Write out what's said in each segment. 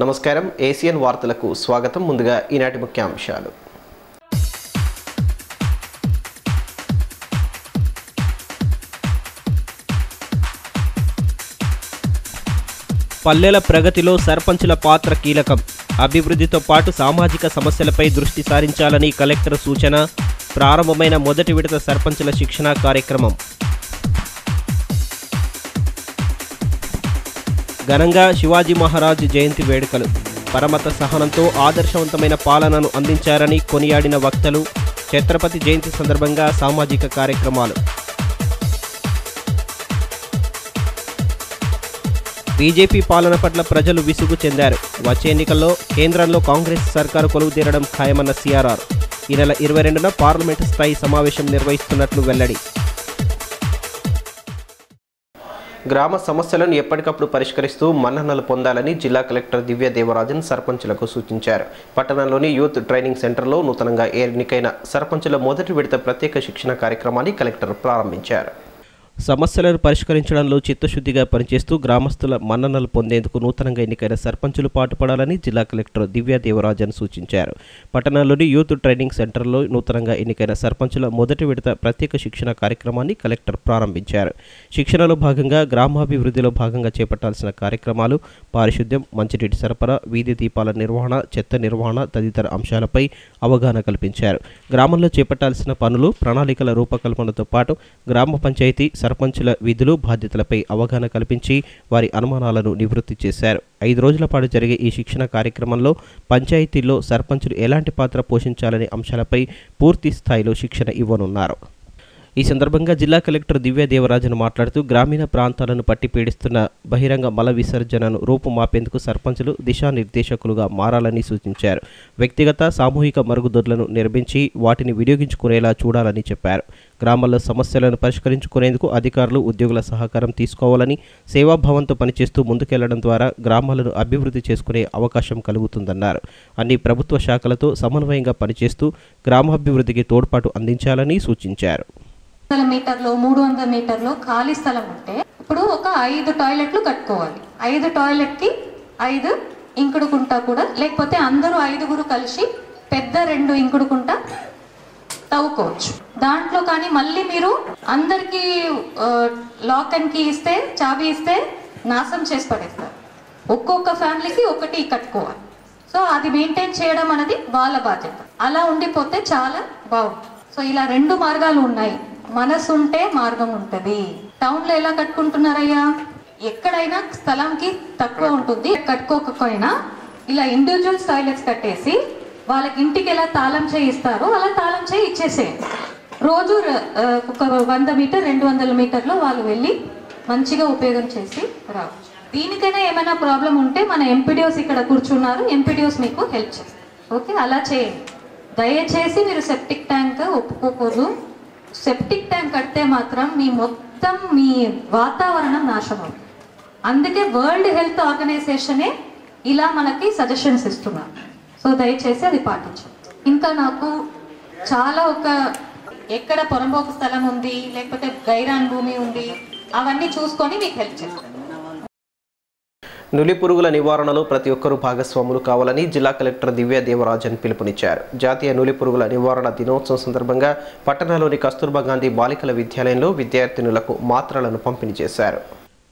నమస్కారం. ఏసియన్ వార్తలకు స్వాగతం. ముందుగా ఈనాటి ముఖ్యాంశాలు. పల్లెల ప్రగతిలో సర్పంచుల పాత్ర కీలకం. అభివృద్ధితో పాటు సామాజిక సమస్యలపై దృష్టి సారించాలని కలెక్టర్ సూచన. ప్రారంభమైన మొదటి విడత సర్పంచుల శిక్షణ కార్యక్రమం. ఘనంగా శివాజీ మహారాజ్ జయంతి వేడుకలు. పరమత సహనంతో ఆదర్శవంతమైన పాలనను అందించారని కొనియాడిన వక్తలు ఛత్రపతి జయంతి సందర్భంగా సామాజిక కార్యక్రమాలు. బీజేపీ పాలన పట్ల ప్రజలు విసుగు చెందారు. వచ్చే ఎన్నికల్లో కేంద్రంలో కాంగ్రెస్ సర్కారు కొలువు తీరడం ఖాయమన్న సీఆర్ఆర్. ఈ నెల ఇరవై రెండున పార్లమెంటు స్థాయి సమావేశం నిర్వహిస్తున్నట్లు వెల్లడి. గ్రామ సమస్యలను ఎప్పటికప్పుడు పరిష్కరిస్తూ మన్ననలు పొందాలని జిల్లా కలెక్టర్ దివ్య దేవరాజన్ సర్పంచులకు సూచించారు. పట్టణంలోని యూత్ ట్రైనింగ్ సెంటర్లో నూతనంగా ఎన్నికైన సర్పంచుల మొదటి విడత ప్రత్యేక శిక్షణ కార్యక్రమాన్ని కలెక్టర్ ప్రారంభించారు. సమస్యలను పరిష్కరించడంలో చిత్తశుద్ధిగా పనిచేస్తూ గ్రామస్తుల మన్ననలు పొందేందుకు నూతనంగా ఎన్నికైన సర్పంచులు పాటుపడాలని జిల్లా కలెక్టర్ దివ్యా దేవరాజన్ సూచించారు. పట్టణంలోని యూత్ ట్రైనింగ్ సెంటర్లో నూతనంగా ఎన్నికైన సర్పంచుల మొదటి విడత ప్రత్యేక శిక్షణ కార్యక్రమాన్ని కలెక్టర్ ప్రారంభించారు. శిక్షణలో భాగంగా గ్రామాభివృద్ధిలో భాగంగా చేపట్టాల్సిన కార్యక్రమాలు పారిశుద్ధ్యం మంచినీటి సరఫరా వీధి దీపాల నిర్వహణ చెత్త నిర్వహణ తదితర అంశాలపై అవగాహన కల్పించారు. గ్రామంలో చేపట్టాల్సిన పనులు ప్రణాళికల రూపకల్పనతో పాటు గ్రామ పంచాయతీ సర్పంచుల విధులు బాధ్యతలపై అవగాహన కల్పించి వారి అనుమానాలను నివృత్తి చేశారు. ఐదు రోజుల పాటు జరిగే ఈ శిక్షణ కార్యక్రమంలో పంచాయతీల్లో సర్పంచులు ఎలాంటి పాత్ర పోషించాలనే అంశాలపై పూర్తి స్థాయిలో శిక్షణ ఇవ్వనున్నారు. ఈ సందర్భంగా జిల్లా కలెక్టర్ దివ్య దేవరాజన్ మాట్లాడుతూ గ్రామీణ ప్రాంతాలను పట్టి పీడిస్తున్న బహిరంగ మల విసర్జనను రూపుమాపేందుకు సర్పంచులు దిశానిర్దేశకులుగా మారాలని సూచించారు. వ్యక్తిగత సామూహిక మరుగుదొడ్లను నిర్మించి వాటిని వినియోగించుకునేలా చూడాలని చెప్పారు. గ్రామాల్లో సమస్యలను పరిష్కరించుకునేందుకు అధికారులు ఉద్యోగుల సహకారం తీసుకోవాలని సేవాభావంతో పనిచేస్తూ ముందుకెళ్ళడం ద్వారా గ్రామాలను అభివృద్ధి చేసుకునే అవకాశం కలుగుతుందన్నారు. అన్ని ప్రభుత్వ శాఖలతో సమన్వయంగా పనిచేస్తూ గ్రామాభివృద్ధికి తోడ్పాటు అందించాలని సూచించారు. వందల మీటర్లు మూడు వందల మీటర్లు ఖాళీ స్థలం ఉంటే ఇప్పుడు ఒక ఐదు టాయిలెట్లు కట్టుకోవాలి. ఐదు టాయిలెట్కి ఐదు ఇంకుడు కుంట కూడా లేకపోతే అందరూ ఐదుగురు కలిసి పెద్ద రెండు ఇంకుడు కుంట తవ్వుకోవచ్చు. దాంట్లో కానీ మళ్ళీ మీరు అందరికి లాక్ అండ్ కీ ఇస్తే చావి ఇస్తే నాశనం చేసి పడేస్తారు. ఒక్కొక్క ఫ్యామిలీకి ఒకటి కట్టుకోవాలి. సో అది మెయింటైన్ చేయడం అనేది వాళ్ళ బాధ్యత. అలా ఉండిపోతే చాలా బాగుంటుంది. సో ఇలా రెండు మార్గాలు ఉన్నాయి. మనసు ఉంటే మార్గం ఉంటది టౌన్లో ఎలా కట్టుకుంటున్నారయ్యా? ఎక్కడైనా స్థలంకి తక్కువ ఉంటుంది. కట్టుకోకపోయినా ఇలా ఇండివిజువల్ టాయిలెట్స్ కట్టేసి వాళ్ళకి ఇంటికి ఎలా తాళం చేయి ఇస్తారో అలా తాళం చేయి ఇచ్చేసేయండి. రోజు ఒక వంద మీటర్ రెండు వందల మీటర్లో వాళ్ళు వెళ్ళి మంచిగా ఉపయోగం చేసి రావచ్చు. దీనికైనా ఏమైనా ప్రాబ్లం ఉంటే మన ఎంపీడియోస్ ఇక్కడ కూర్చున్నారు. ఎంపీడియోస్ మీకు హెల్ప్ చేస్తారు. ఓకే? అలా చేయండి. దయచేసి మీరు సెప్టిక్ ట్యాంక్ ఒప్పుకోకూడదు. సెప్టిక్ ట్యాంక్ కడితే మాత్రం మీ మొత్తం మీ వాతావరణం నాశనం. అందుకే వరల్డ్ హెల్త్ ఆర్గనైజేషనే ఇలా మనకి సజెషన్స్ ఇస్తున్నారు. సో దయచేసి అది పాటించండి. ఇంకా నాకు చాలా ఒక ఎక్కడ పొరంబోకు స్థలం ఉంది లేకపోతే గైరాన్ భూమి ఉంది అవన్నీ చూసుకొని మీకు హెల్ప్ చేస్తాను. నులి పురుగుల నివారణలో ప్రతి ఒక్కరూ భాగస్వాములు కావాలని జిల్లా కలెక్టర్ దివ్య దేవరాజన్ పిలుపునిచ్చారు. జాతీయ నులి పురుగుల నివారణ దినోత్సవం సందర్భంగా పట్టణంలోని కస్తూర్బా గాంధీ బాలికల విద్యాలయంలో విద్యార్థినులకు మాత్రలను పంపిణీ చేశారు.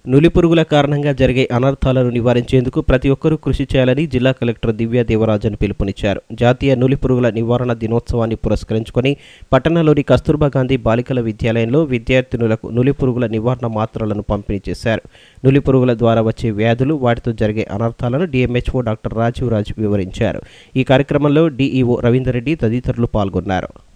నులి పురుగుల కారణంగా జరిగే అనర్థాలను నివారించేందుకు ప్రతి ఒక్కరూ కృషి చేయాలని జిల్లా కలెక్టర్ దివ్య దేవరాజన్ పిలుపునిచ్చారు. జాతీయ నులి పురుగుల నివారణ దినోత్సవాన్ని పురస్కరించుకొని పట్టణంలోని కస్తూర్బా గాంధీ బాలికల విద్యాలయంలో విద్యార్థినులకు నులి పురుగుల నివారణ మాత్రలను పంపిణీ చేశారు. నులిపురుగుల ద్వారా వచ్చే వ్యాధులు వాటితో జరిగే అనర్థాలను డిఎంహెచ్ఓ డాక్టర్ రాజీవ్ రాజ్ వివరించారు. ఈ కార్యక్రమంలో డిఈఓ రవీందర్ రెడ్డి తదితరులు పాల్గొన్నారు.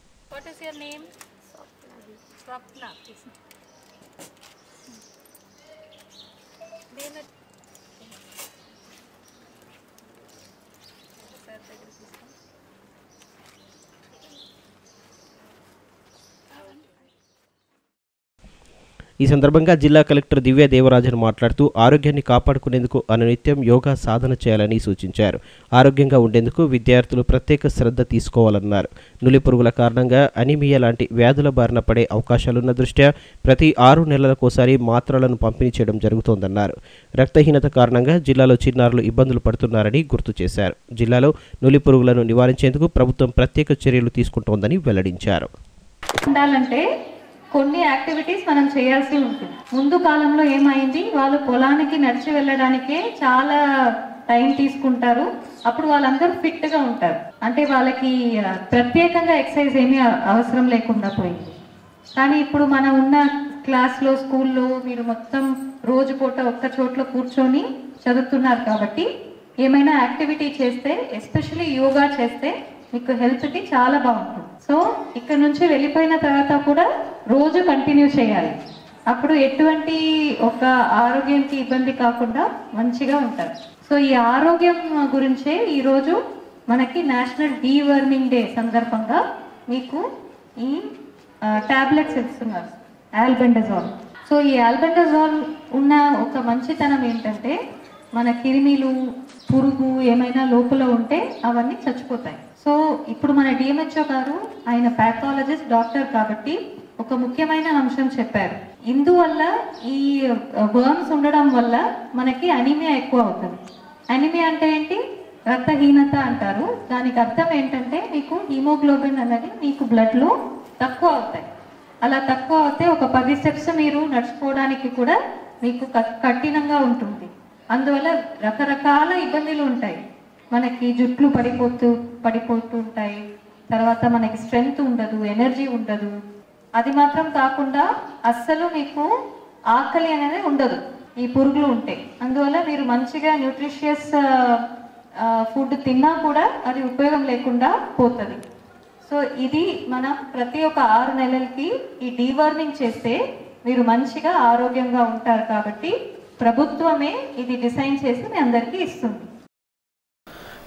ఈ సందర్భంగా జిల్లా కలెక్టర్ దివ్య దేవరాజన్ మాట్లాడుతూ ఆరోగ్యాన్ని కాపాడుకునేందుకు అనునిత్యం యోగా సాధన చేయాలని సూచించారు. ఆరోగ్యంగా ఉండేందుకు విద్యార్థులు ప్రత్యేక శ్రద్ధ తీసుకోవాలన్నారు. నులి పురుగుల కారణంగా అనిమియా లాంటి వ్యాధుల బారిన పడే అవకాశాలున్న దృష్ట్యా ప్రతి ఆరు నెలలకోసారి మాత్రలను పంపిణీ చేయడం జరుగుతోందన్నారు. రక్తహీనత కారణంగా జిల్లాలో చిన్నారులు ఇబ్బందులు పడుతున్నారని గుర్తు చేశారు. జిల్లాలో నులి పురుగులను నివారించేందుకు ప్రభుత్వం ప్రత్యేక చర్యలు తీసుకుంటోందని వెల్లడించారు. ఉండాలంటే కొన్ని యాక్టివిటీస్ మనం చేయాల్సి ఉంటుంది. ముందు కాలంలో ఏమైంది? వాళ్ళు పొలానికి నడిచి వెళ్ళడానికే చాలా టైం తీసుకుంటారు. అప్పుడు వాళ్ళందరూ ఫిట్గా ఉంటారు. అంటే వాళ్ళకి ప్రత్యేకంగా ఎక్సర్సైజ్ ఏమీ అవసరం లేకుండా పోయింది. కానీ ఇప్పుడు మనం ఉన్న క్లాస్లో స్కూల్లో మీరు మొత్తం రోజు పూట ఒక్క చోట్ల కూర్చొని చదువుతున్నారు కాబట్టి ఏమైనా యాక్టివిటీ చేస్తే ఎస్పెషల్లీ యోగా చేస్తే మీకు హెల్త్కి చాలా బాగుంటుంది. సో ఇక్కడ నుంచి వెళ్ళిపోయిన తర్వాత కూడా రోజు కంటిన్యూ చేయాలి. అప్పుడు ఎటువంటి ఒక ఆరోగ్యానికి ఇబ్బంది కాకుండా మంచిగా ఉంటారు. సో ఈ ఆరోగ్యం గురించే ఈరోజు మనకి నేషనల్ డీవర్మింగ్ డే సందర్భంగా మీకు ఈ టాబ్లెట్స్ ఇస్తున్నారు. ఆల్బెండజాల్ సో ఈ ఆల్బెండజాల్ ఉన్న ఒక మంచితనం ఏంటంటే మన కిరిమిలు పురుగు ఏమైనా లోపల ఉంటే అవన్నీ చచ్చిపోతాయి. సో ఇప్పుడు మన డిఎంహెచ్ఓ గారు ఆయన ప్యాథాలజిస్ట్ డాక్టర్ కాబట్టి ఒక ముఖ్యమైన అంశం చెప్పారు. ఇందువల్ల ఈ వర్మ్స్ ఉండడం వల్ల మనకి అనిమియా ఎక్కువ అవుతుంది. అనిమియా అంటే ఏంటి? రక్తహీనత అంటారు. దానికి అర్థం ఏంటంటే మీకు హీమోగ్లోబిన్ అనేది మీకు బ్లడ్లో తక్కువ అవుతాయి. అలా తక్కువ అవుతే ఒక పది స్టెప్స్ మీరు నడుచుకోవడానికి కూడా మీకు క- కఠినంగా ఉంటుంది. అందువల్ల రకరకాల ఇబ్బందులు ఉంటాయి. మనకి జుట్లు పడిపోతూ పడిపోతూ ఉంటాయి. తర్వాత మనకి స్ట్రెంగ్త్ ఉండదు ఎనర్జీ ఉండదు. అది మాత్రం కాకుండా అస్సలు మీకు ఆకలి అనేది ఉండదు. ఈ పురుగులు ఉంటాయి అందువల్ల మీరు మంచిగా న్యూట్రిషియస్ ఫుడ్ తిన్నా కూడా అది ఉపయోగం లేకుండా పోతుంది. సో ఇది మనం ప్రతి ఒక్క ఆరు నెలలకి ఈ డీవర్మింగ్ చేస్తే మీరు మంచిగా ఆరోగ్యంగా ఉంటారు కాబట్టి ప్రభుత్వమే ఇది డిజైన్ చేసి మీ అందరికీ ఇస్తుంది.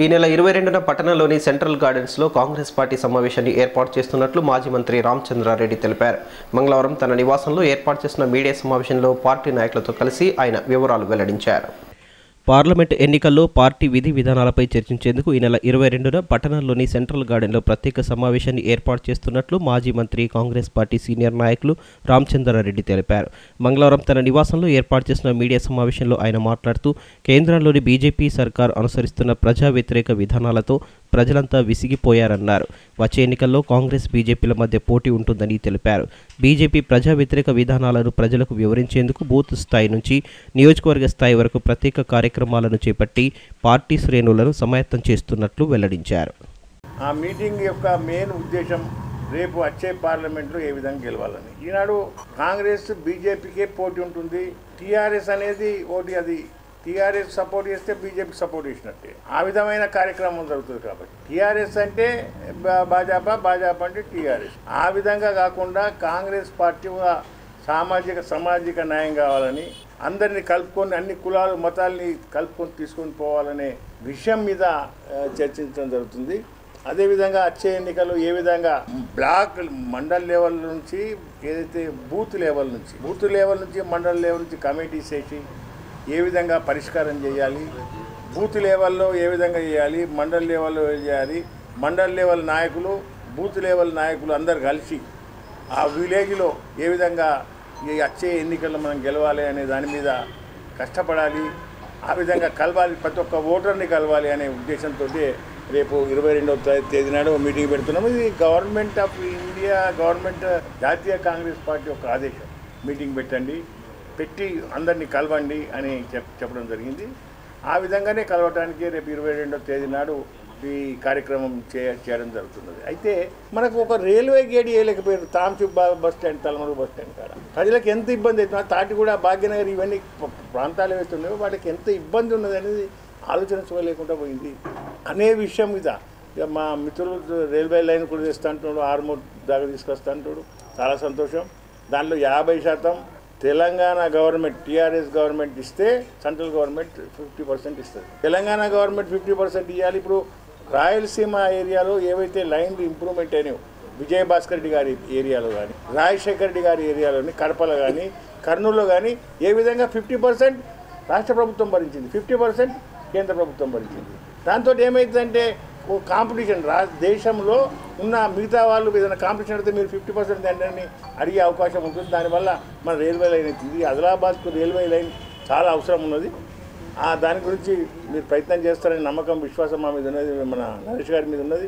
ఈ నెల ఇరవై రెండున పట్టణంలోని సెంట్రల్ గార్డెన్స్లో కాంగ్రెస్ పార్టీ సమావేశాన్ని ఏర్పాటు చేస్తున్నట్లు మాజీ మంత్రి రామచంద్రారెడ్డి తెలిపారు. మంగళవారం తన నివాసంలో ఏర్పాటు చేసిన మీడియా సమావేశంలో పార్టీ నాయకులతో కలిసి ఆయన వివరాలు వెల్లడించారు. పార్లమెంట్ ఎన్నికల్లో పార్టీ విధి విధానాలపై చర్చించేందుకు ఈ నెల ఇరవై రెండున పట్టణంలోని సెంట్రల్ గార్డెన్లో ప్రత్యేక సమావేశాన్ని ఏర్పాటు చేస్తున్నట్లు మాజీ మంత్రి కాంగ్రెస్ పార్టీ సీనియర్ నాయకులు రామచంద్రారెడ్డి తెలిపారు. మంగళవారం తన నివాసంలో ఏర్పాటు చేసిన మీడియా సమావేశంలో ఆయన మాట్లాడుతూ కేంద్రంలోని బీజేపీ సర్కార్ అనుసరిస్తున్న ప్రజా వ్యతిరేక విధానాలతో ప్రజలంతా విసిగిపోయారన్నారు. వచ్చే ఎన్నికల్లో కాంగ్రెస్ బీజేపీల మధ్య పోటీ ఉంటుందని తెలిపారు. బీజేపీ ప్రజా వ్యతిరేక విధానాలను ప్రజలకు వివరించేందుకు బూత్ స్థాయి నుంచి నియోజకవర్గ స్థాయి వరకు ప్రత్యేక కార్యక్రమాలను చేపట్టి పార్టీ శ్రేణులను సమాయత్తం చేస్తున్నట్లు వెల్లడించారు. ఆ మీటింగ్ యొక్క మెయిన్ ఉద్దేశం రేపు వచ్చే పార్లమెంట్లో ఏ విధంగా గెలవాలని. ఈనాడు కాంగ్రెస్ బీజేపీకే పోటీ ఉంటుంది. టీఆర్ఎస్ అనేది ఓటి అది టీఆర్ఎస్ సపోర్ట్ చేస్తే బీజేపీ సపోర్ట్ చేసినట్టే. ఆ విధమైన కార్యక్రమం జరుగుతుంది కాబట్టి. టీఆర్ఎస్ అంటే బా- భాజపా భాజపా అంటే టీఆర్ఎస్. ఆ విధంగా కాకుండా కాంగ్రెస్ పార్టీ సామాజిక సామాజిక న్యాయం కావాలని అందరినీ కలుపుకొని అన్ని కులాలు మతాల్ని కలుపుకొని తీసుకొని పోవాలనే విషయం మీద చర్చించడం జరుగుతుంది. అదేవిధంగా వచ్చే ఎన్నికలు ఏ విధంగా బ్లాక్ మండల్ లెవెల్ నుంచి ఏదైతే బూత్ లెవెల్ నుంచి బూత్ లెవెల్ నుంచి మండల్ లెవెల్ నుంచి కమిటీస్ వేసి ఏ విధంగా పరిష్కారం చేయాలి? బూత్ లెవెల్లో ఏ విధంగా చేయాలి? మండల్ లెవెల్లో ఏం చేయాలి? మండల్ లెవెల్ నాయకులు బూత్ లెవెల్ నాయకులు అందరు కలిసి ఆ విలేజ్లో ఏ విధంగా ఈ వచ్చే ఎన్నికల్లో మనం గెలవాలి అనే దాని మీద కష్టపడాలి. ఆ విధంగా కలవాలి ప్రతి ఒక్క ఓటర్ని కలవాలి అనే ఉద్దేశంతో రేపు ఇరవై రెండవ తేదీ నాడు మీటింగ్ పెడుతున్నాము ఇది గవర్నమెంట్ ఆఫ్ ఇండియా గవర్నమెంట్ జాతీయ కాంగ్రెస్ పార్టీ యొక్క ఆదేశం. మీటింగ్ పెట్టండి. పెట్టి అందరినీ కలవండి అని చెప్ చెప్పడం జరిగింది. ఆ విధంగానే కలవటానికి రేపు ఇరవై రెండవ తేదీ నాడు ఈ కార్యక్రమం చే చేయడం జరుగుతున్నది. అయితే మనకు ఒక రైల్వే గేట్ వేయలేకపోయారు తాంచు బస్ స్టాండ్ తలమూరు బస్ స్టాండ్ కాడ. ప్రజలకు ఎంత ఇబ్బంది అవుతుంది తాటిగూడ భాగ్యనగర్ ఇవన్నీ ప్రాంతాలు ఏవైతున్నాయో వాటికి ఎంత ఇబ్బంది ఉన్నది అనేది ఆలోచించలేకుండా పోయింది. అనే విషయం మీద ఇక మా మిత్రులు రైల్వే లైన్ కూడా తెస్తా అంటున్నాడు. ఆర్మూర్ దాకా తీసుకొస్తా అంటాడు చాలా సంతోషం. దాంట్లో యాభై శాతం తెలంగాణ గవర్నమెంట్ టీఆర్ఎస్ గవర్నమెంట్ ఇస్తే సెంట్రల్ గవర్నమెంట్ ఫిఫ్టీ పర్సెంట్ ఇస్తుంది. తెలంగాణ గవర్నమెంట్ ఫిఫ్టీ పర్సెంట్ ఇవ్వాలి ఇప్పుడు రాయలసీమ ఏరియాలో ఏవైతే లైన్లు ఇంప్రూవ్మెంట్ అయినాయో విజయభాస్కర్ రెడ్డి గారి ఏరియాలో కానీ రాజశేఖర్ రెడ్డి గారి ఏరియాలోని కడపలో కానీ కర్నూలులో కానీ ఏ విధంగా ఫిఫ్టీ పర్సెంట్ రాష్ట్ర ప్రభుత్వం భరించింది? ఫిఫ్టీ పర్సెంట్ కేంద్ర ప్రభుత్వం భరించింది. దాంతో ఏమవుతుందంటే కాంపిటీషన్ రా. దేశంలో ఉన్న మిగతా వాళ్ళు ఏదైనా కాంపిటీషన్ అయితే మీరు ఫిఫ్టీ పర్సెంట్ అని అడిగే అవకాశం ఉంటుంది. దానివల్ల మన రైల్వే లైన్ అవుతుంది ఆదిలాబాద్కు రైల్వే లైన్ చాలా అవసరం ఉన్నది. దాని గురించి మీరు ప్రయత్నం చేస్తారని నమ్మకం విశ్వాసం మా మీద ఉన్నది మన నరేష్ గారి మీద ఉన్నది.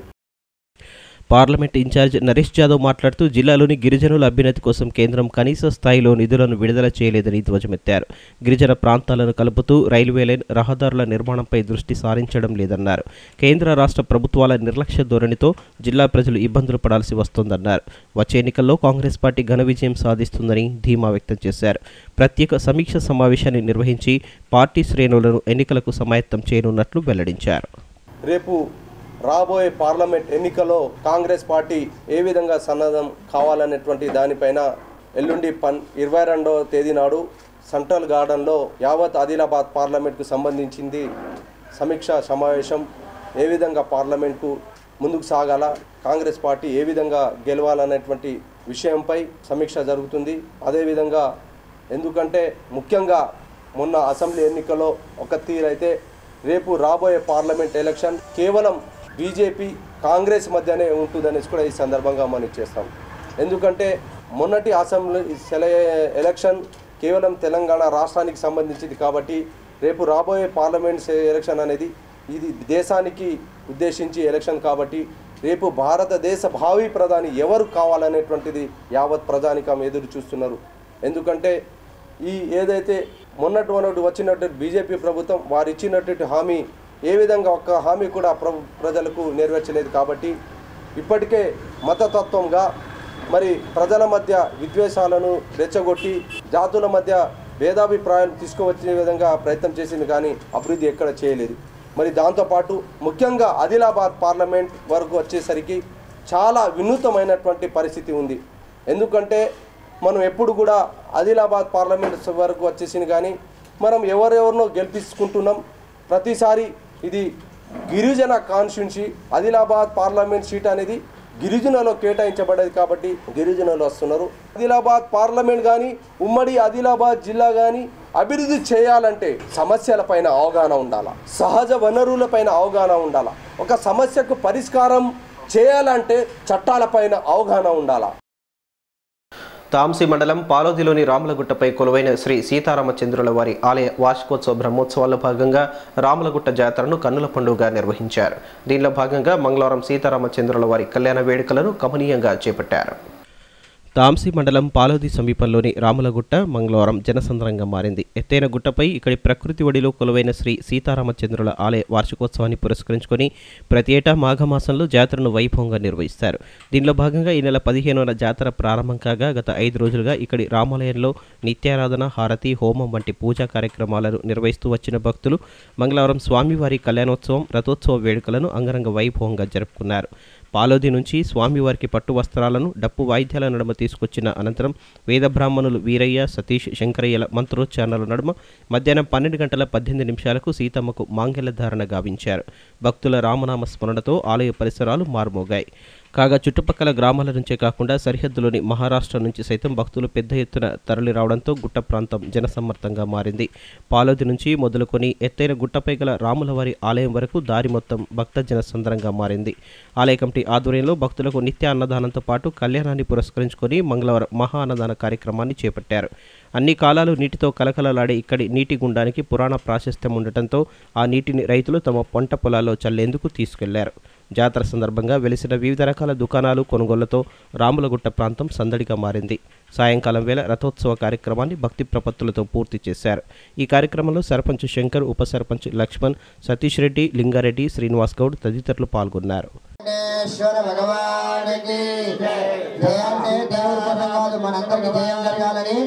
పార్లమెంట్ ఇన్ఛార్జ్ నరేష్ జాదవ్ మాట్లాడుతూ జిల్లాలోని గిరిజనుల అభ్యున్నతి కోసం కేంద్రం కనీస స్థాయిలో నిధులను విడుదల చేయలేదని ధ్వజమెత్తారు. గిరిజన ప్రాంతాలను కలుపుతూ రైల్వే లైన్ రహదారుల నిర్మాణంపై దృష్టి సారించడం లేదన్నారు. కేంద్ర రాష్ట్ర ప్రభుత్వాల నిర్లక్ష్య ధోరణితో జిల్లా ప్రజలు ఇబ్బందులు పడాల్సి వస్తోందన్నారు. వచ్చే ఎన్నికల్లో కాంగ్రెస్ పార్టీ ఘన విజయం సాధిస్తుందని ధీమా వ్యక్తం చేశారు. ప్రత్యేక సమీక్ష సమావేశాన్ని నిర్వహించి పార్టీ శ్రేణులను ఎన్నికలకు సమాయత్తం చేయనున్నట్లు వెల్లడించారు. రేపు రాబోయే పార్లమెంట్ ఎన్నికలో కాంగ్రెస్ పార్టీ ఏ విధంగా సన్నద్ధం కావాలనేటువంటి దానిపైన ఎల్లుండి పన్ ఇరవై రెండవ తేదీ నాడు సెంట్రల్ గార్డెన్లో యావత్ ఆదిలాబాద్ పార్లమెంట్కు సంబంధించింది సమీక్ష సమావేశం. ఏ విధంగా పార్లమెంట్కు ముందుకు సాగాల? కాంగ్రెస్ పార్టీ ఏ విధంగా గెలవాలనేటువంటి విషయంపై సమీక్ష జరుగుతుంది. అదేవిధంగా ఎందుకంటే ముఖ్యంగా మొన్న అసెంబ్లీ ఎన్నికలో ఒక తీరైతే రేపు రాబోయే పార్లమెంట్ ఎలక్షన్ కేవలం బీజేపీ కాంగ్రెస్ మధ్యనే ఉంటుందనేసి కూడా ఈ సందర్భంగా మనం చేస్తాం ఎందుకంటే మొన్నటి అసెంబ్లీ సెల ఎలక్షన్ కేవలం తెలంగాణ రాష్ట్రానికి సంబంధించింది కాబట్టి రేపు రాబోయే పార్లమెంట్ ఎలక్షన్ అనేది ఇది దేశానికి ఉద్దేశించి ఎలక్షన్ కాబట్టి రేపు భారతదేశ భావి ప్రధాని ఎవరు కావాలనేటువంటిది యావత్ ప్రజానికం ఎదురు చూస్తున్నారు. ఎందుకంటే ఈ ఏదైతే మొన్నటి మొన్నటి వచ్చినట్టు బీజేపీ ప్రభుత్వం వారు ఇచ్చినటువంటి హామీ ఏ విధంగా ఒక్క హామీ కూడా ప్రజలకు నెరవేర్చలేదు కాబట్టి ఇప్పటికే మతతత్వంగా మరి ప్రజల మధ్య విద్వేషాలను రెచ్చగొట్టి జాతుల మధ్య భేదాభిప్రాయాలు తీసుకువచ్చే విధంగా ప్రయత్నం చేసింది కానీ అభివృద్ధి ఎక్కడ చేయలేదు. మరి దాంతోపాటు ముఖ్యంగా ఆదిలాబాద్ పార్లమెంట్ వరకు వచ్చేసరికి చాలా వినూతమైనటువంటి పరిస్థితి ఉంది. ఎందుకంటే మనం ఎప్పుడు కూడా ఆదిలాబాద్ పార్లమెంట్ వరకు వచ్చేసింది కానీ మనం ఎవరెవరినో గెలిపించుకుంటున్నాం. ప్రతిసారి ఇది గిరిజన కాన్స్టిట్యున్సీ ఆదిలాబాద్ పార్లమెంట్ సీట్ అనేది గిరిజనలో కేటాయించబడ్డది కాబట్టి గిరిజనులు వస్తున్నారు. ఆదిలాబాద్ పార్లమెంట్ కానీ ఉమ్మడి ఆదిలాబాద్ జిల్లా కానీ అభివృద్ధి చేయాలంటే సమస్యలపైన అవగాహన ఉండాలా? సహజ వనరులపైన అవగాహన ఉండాలా? ఒక సమస్యకు పరిష్కారం చేయాలంటే చట్టాలపైన అవగాహన ఉండాలా? తాంసీ మండలం పాలోదిలోని రాములగుట్టపై కొలువైన శ్రీ సీతారామచంద్రుల వారి ఆలయ వార్షికోత్సవ బ్రహ్మోత్సవాల్లో భాగంగా రాములగుట్ట జాతరను కన్నుల పండుగగా నిర్వహించారు. దీనిలో భాగంగా మంగళవారం సీతారామచంద్రుల వారి కళ్యాణ వేడుకలను కమనీయంగా చేపట్టారు. తాంసి మండలం పాలోది సమీపంలోని రాములగుట్ట మంగళవారం జనసంద్రంగా మారింది. ఎత్తైన గుట్టపై ఇక్కడి ప్రకృతి ఒడిలో కొలువైన శ్రీ సీతారామచంద్రుల ఆలయ వార్షికోత్సవాన్ని పురస్కరించుకొని ప్రతి ఏటా మాఘమాసంలో జాతరను వైభవంగా నిర్వహిస్తారు. దీనిలో భాగంగా ఈ నెల పదిహేనున జాతర ప్రారంభం కాగా గత ఐదు రోజులుగా ఇక్కడి రామాలయంలో నిత్యారాధన హారతి హోమం వంటి పూజా కార్యక్రమాలను నిర్వహిస్తూ వచ్చిన భక్తులు మంగళవారం స్వామివారి కళ్యాణోత్సవం రథోత్సవ వేడుకలను అంగరంగ వైభవంగా జరుపుకున్నారు. పాలోది నుంచి స్వామివారికి పట్టు వస్త్రాలను డప్పు వాయిద్యాల నడుమ తీసుకొచ్చిన అనంతరం వేద బ్రాహ్మణులు వీరయ్య సతీష్ శంకరయ్యల మంత్రోచ్చారణల నడుమ మధ్యాహ్నం పన్నెండు గంటల పద్దెనిమిది నిమిషాలకు సీతమ్మకు మాంగళ్య ధారణ గావించారు. భక్తుల రామనామ స్మరణతో ఆలయ పరిసరాలు మారుమోగాయి. కాగా చుట్టుపక్కల గ్రామాల నుంచే కాకుండా సరిహద్దులోని మహారాష్ట్ర నుంచి సైతం భక్తులు పెద్ద ఎత్తున తరలి రావడంతో గుట్ట ప్రాంతం జనసమ్మర్దంగా మారింది. పాలోది నుంచి మొదలుకొని ఎత్తైన గుట్టపై గల రాములవారి ఆలయం వరకు దారి మొత్తం భక్త జనసంద్రంగా మారింది. ఆలయ కమిటీ ఆధ్వర్యంలో భక్తులకు నిత్య అన్నదానంతో పాటు కళ్యాణాన్ని పురస్కరించుకొని మంగళవారం మహా అన్నదాన కార్యక్రమాన్ని చేపట్టారు. అన్ని కాలాలు నీటితో కలకలలాడే ఇక్కడి నీటి గుండానికి పురాణ ప్రాశస్త్యం ఉండటంతో ఆ నీటిని రైతులు తమ పంట పొలాల్లో చల్లేందుకు తీసుకెళ్ళారు. జాతర సందర్భంగా వెలిసిన వివిధ రకాల దుకాణాలు కొనుగోళ్ళతో రాములగుట్ట ప్రాంతం సందడిగా మారింది సాయంకాలం వేళ రథోత్సవ కార్యక్రమాన్ని భక్తి ప్రపత్తులతో పూర్తి చేశారు ఈ కార్యక్రమంలో సర్పంచ్ శంకర్ ఉప సర్పంచ్ లక్ష్మణ్ సతీష్ రెడ్డి లింగారెడ్డి శ్రీనివాస్ గౌడ్ తదితరులు పాల్గొన్నారు మనందరికీ జయం జరగాలని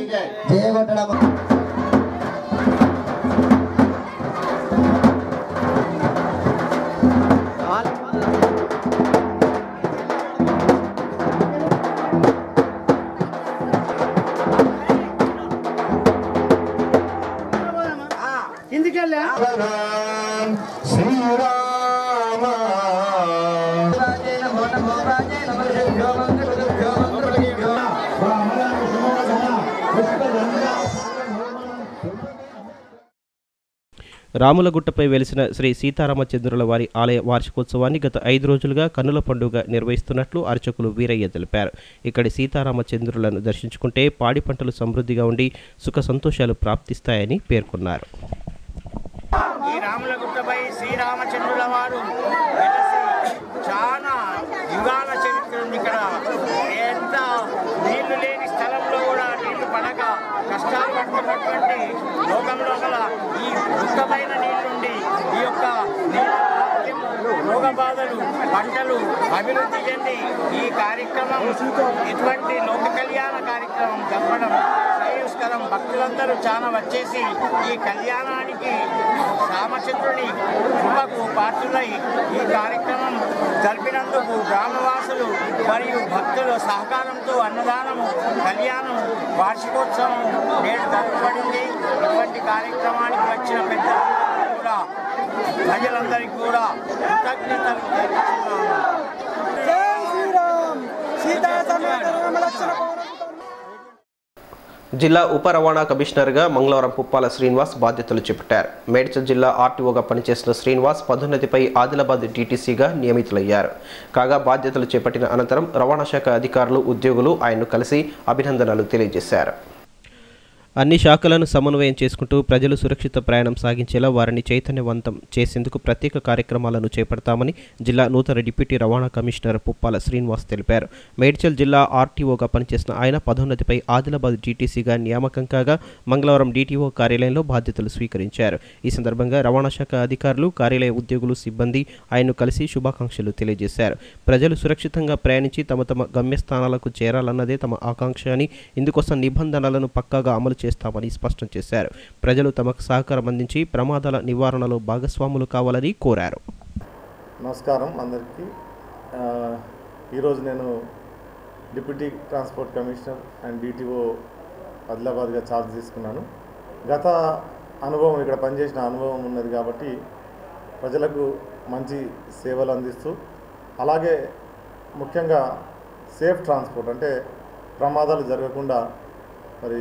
రాములగుట్టపై వెలిసిన శ్రీ సీతారామచంద్రుల వారి ఆలయ వార్షికోత్సవాన్ని గత ఐదు రోజులుగా కన్నుల పండుగ నిర్వహిస్తున్నట్లు అర్చకులు వీరయ్య తెలిపారు. ఇక్కడి సీతారామచంద్రులను దర్శించుకుంటే పాడి పంటలు సమృద్ధిగా ఉండి సుఖ సంతోషాలు ప్రాప్తిస్తాయని పేర్కొన్నారు. ఈ రాములగుట్టపై శ్రీరామచంద్రుల వారు చాలా యుగాల చరిత్ర ఉంది ఇక్కడ ఎంత నీళ్ళు లేని స్థలంలో కూడా నీళ్ళు పడక కష్టాలు పడుతున్నటువంటి లోకంలో గల ఈ దుఃఖమైన నీళ్ళుండి ఈ యొక్క రోగ బాధలు పంటలు అభివృద్ధి చెంది ఈ కార్యక్రమం ఇటువంటి లోక కళ్యాణ కార్యక్రమం జరపడం భాస్కరం భక్తులందరూ చాలా వచ్చేసి ఈ కళ్యాణానికి రామచంద్రుని కృపకు పాత్రులై ఈ కార్యక్రమం జరిపినందుకు గ్రామవాసులు మరియు భక్తుల సహకారంతో అన్నదానము కళ్యాణం వార్షికోత్సవం నేడు జరపబడింది ఇటువంటి కార్యక్రమానికి వచ్చిన పెద్ద కూడా ప్రజలందరికీ కూడా కృతజ్ఞతలు తెలుపుతున్నాను. జిల్లా ఉప రవాణా కమిషనర్గా మంగళవారం పుప్పాల శ్రీనివాస్ బాధ్యతలు చేపట్టారు. మేడ్చల్ జిల్లా ఆర్టీఓగా పనిచేసిన శ్రీనివాస్ పదోన్నతిపై ఆదిలాబాద్ డీటీసీగా నియమితులయ్యారు. కాగా బాధ్యతలు చేపట్టిన అనంతరం రవాణా శాఖ అధికారులు ఉద్యోగులు ఆయన్ను కలిసి అభినందనలు తెలియజేశారు. అన్ని శాఖలను సమన్వయం చేసుకుంటూ ప్రజలు సురక్షిత ప్రయాణం సాగించేలా వారిని చైతన్యవంతం చేసేందుకు ప్రత్యేక కార్యక్రమాలను చేపడతామని జిల్లా నూతన డిప్యూటీ రవాణా కమిషనర్ పుప్పాల శ్రీనివాస్ తెలిపారు. మేడ్చల్ జిల్లా ఆర్టీఓగా పనిచేసిన ఆయన పదోన్నతిపై ఆదిలాబాద్ డీటీసీగా నియామకం కాగా మంగళవారం డీటీఓ కార్యాలయంలో బాధ్యతలు స్వీకరించారు. ఈ సందర్భంగా రవాణా శాఖ అధికారులు కార్యాలయ ఉద్యోగులు సిబ్బంది ఆయన్ను కలిసి శుభాకాంక్షలు తెలియజేశారు. ప్రజలు సురక్షితంగా ప్రయాణించి తమ తమ గమ్యస్థానాలకు చేరాలన్నదే తమ ఆకాంక్ష అని ఇందుకోసం నిబంధనలను పక్కాగా అమలు చేస్తామని స్పష్టం చేశారు. ప్రజలు తమకు సహకారం అందించి ప్రమాదాల నివారణలో భాగస్వాములు కావాలని కోరారు. నమస్కారం అందరికీ. ఈరోజు నేను deputy transport commissioner and DTO ఆదిలాబాద్గా charge తీసుకున్నాను. గత అనుభవం ఇక్కడ పనిచేసిన అనుభవం ఉన్నది కాబట్టి ప్రజలకు మంచి సేవలు అందిస్తూ అలాగే ముఖ్యంగా సేఫ్ ట్రాన్స్పోర్ట్ అంటే ప్రమాదాలు జరగకుండా మరి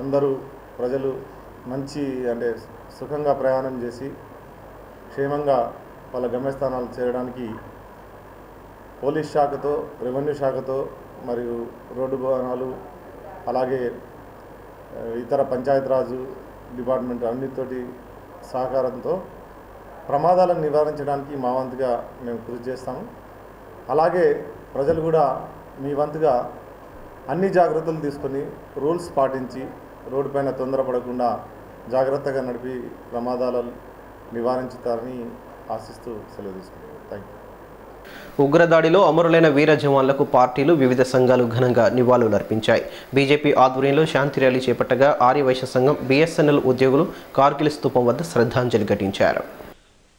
అందరూ ప్రజలు మంచి అంటే సుఖంగా ప్రయాణం చేసి క్షేమంగా వాళ్ళ గమ్యస్థానాలు చేరడానికి పోలీస్ శాఖతో రెవెన్యూ శాఖతో మరియు రోడ్డు భవనాలు అలాగే ఇతర పంచాయతీరాజు డిపార్ట్మెంట్ అన్నిటితోటి సహకారంతో ప్రమాదాలను నివారించడానికి మా వంతుగా మేము కృషి చేస్తాము అలాగే ప్రజలు కూడా మీ వంతుగా అన్ని జాగ్రత్తలు తీసుకొని రూల్స్ పాటించి రోడ్డు పైన తొందరపడకుండా జాగ్రత్తగా నడిపి ప్రమాదాలు నివారించుతారని ఆశిస్తూ సెలవు తీసుకుంటాను థ్యాంక్ యూ ఉగ్రదాడిలో అమరులైన వీర జవాన్లకు పార్టీలు వివిధ సంఘాలు ఘనంగా నివాళులర్పించాయి బీజేపీ ఆధ్వర్యంలో శాంతి ర్యాలీ చేపట్టగా ఆర్యవైశ్య సంఘం బీఎస్ఎన్ఎల్ ఉద్యోగులు కార్గిల్ స్థూపం వద్ద శ్రద్ధాంజలి ఘటించారు.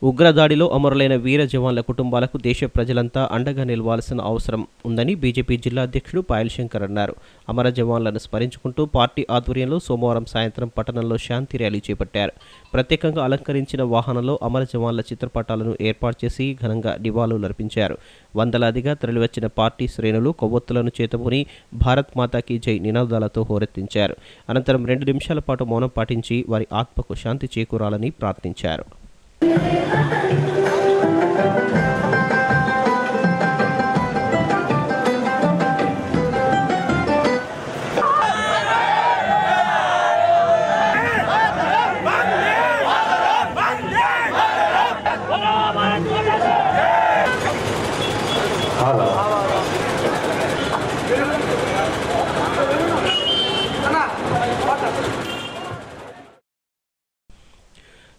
ఉగ్రదాడిలో అమరులైన వీర జవాన్ల కుటుంబాలకు దేశ ప్రజలంతా అండగా నిలవాల్సిన అవసరం ఉందని బీజేపీ జిల్లా అధ్యక్షుడు పాయల్ శంకర్ అన్నారు. అమర జవాన్లను స్మరించుకుంటూ పార్టీ ఆధ్వర్యంలో సోమవారం సాయంత్రం పట్టణంలో శాంతి ర్యాలీ చేపట్టారు. ప్రత్యేకంగా అలంకరించిన వాహనంలో అమర జవాన్ల చిత్రపటాలను ఏర్పాటు చేసి ఘనంగా నివాళులర్పించారు వందలాదిగా తరలివచ్చిన పార్టీ శ్రేణులు కొవ్వొత్తులను చేతబూని భారత్ మాతాకి జై నినాదాలతో హోరెత్తించారు. అనంతరం రెండు నిమిషాల పాటు మౌనం పాటించి వారి ఆత్మకు శాంతి చేకూరాలని ప్రార్థించారు. Thank you.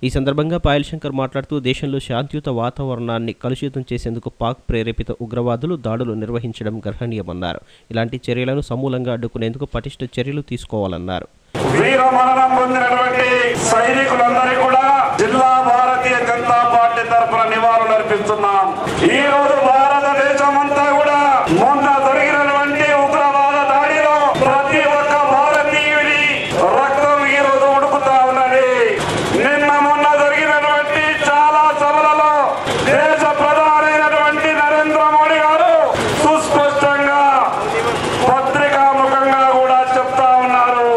ఈ సందర్భంగా పాయల్ శంకర్ మాట్లాడుతూ దేశంలో శాంతియుత వాతావరణాన్ని కలుషితం చేసేందుకు పాక్ ప్రేరేపిత ఉగ్రవాదులు దాడులు నిర్వహించడం గర్హనీయమన్నారు. ఇలాంటి చర్యలను సమూలంగా అడ్డుకునేందుకు పటిష్ట చర్యలు తీసుకోవాలన్నారు. సైనికులందరూ కూడా జిల్లా భారతీయ జనతా పార్టీ తరఫున నివాళులు అర్పిస్తున్నాం ఈ రోజు భారతదేశం అంతా కూడా మొన్న జరిగినటువంటి ఉగ్రవాద దాడిలో ప్రతి ఒక్క భారతీయుడి రక్తం ఈ రోజు ఉడుకుతా ఉన్నది నిన్న మొన్న జరిగినటువంటి చాలా సభలలో దేశ ప్రధానమైనటువంటి నరేంద్ర మోడీ గారు సుస్పష్టంగా పత్రికాముఖంగా కూడా చెప్తా ఉన్నారు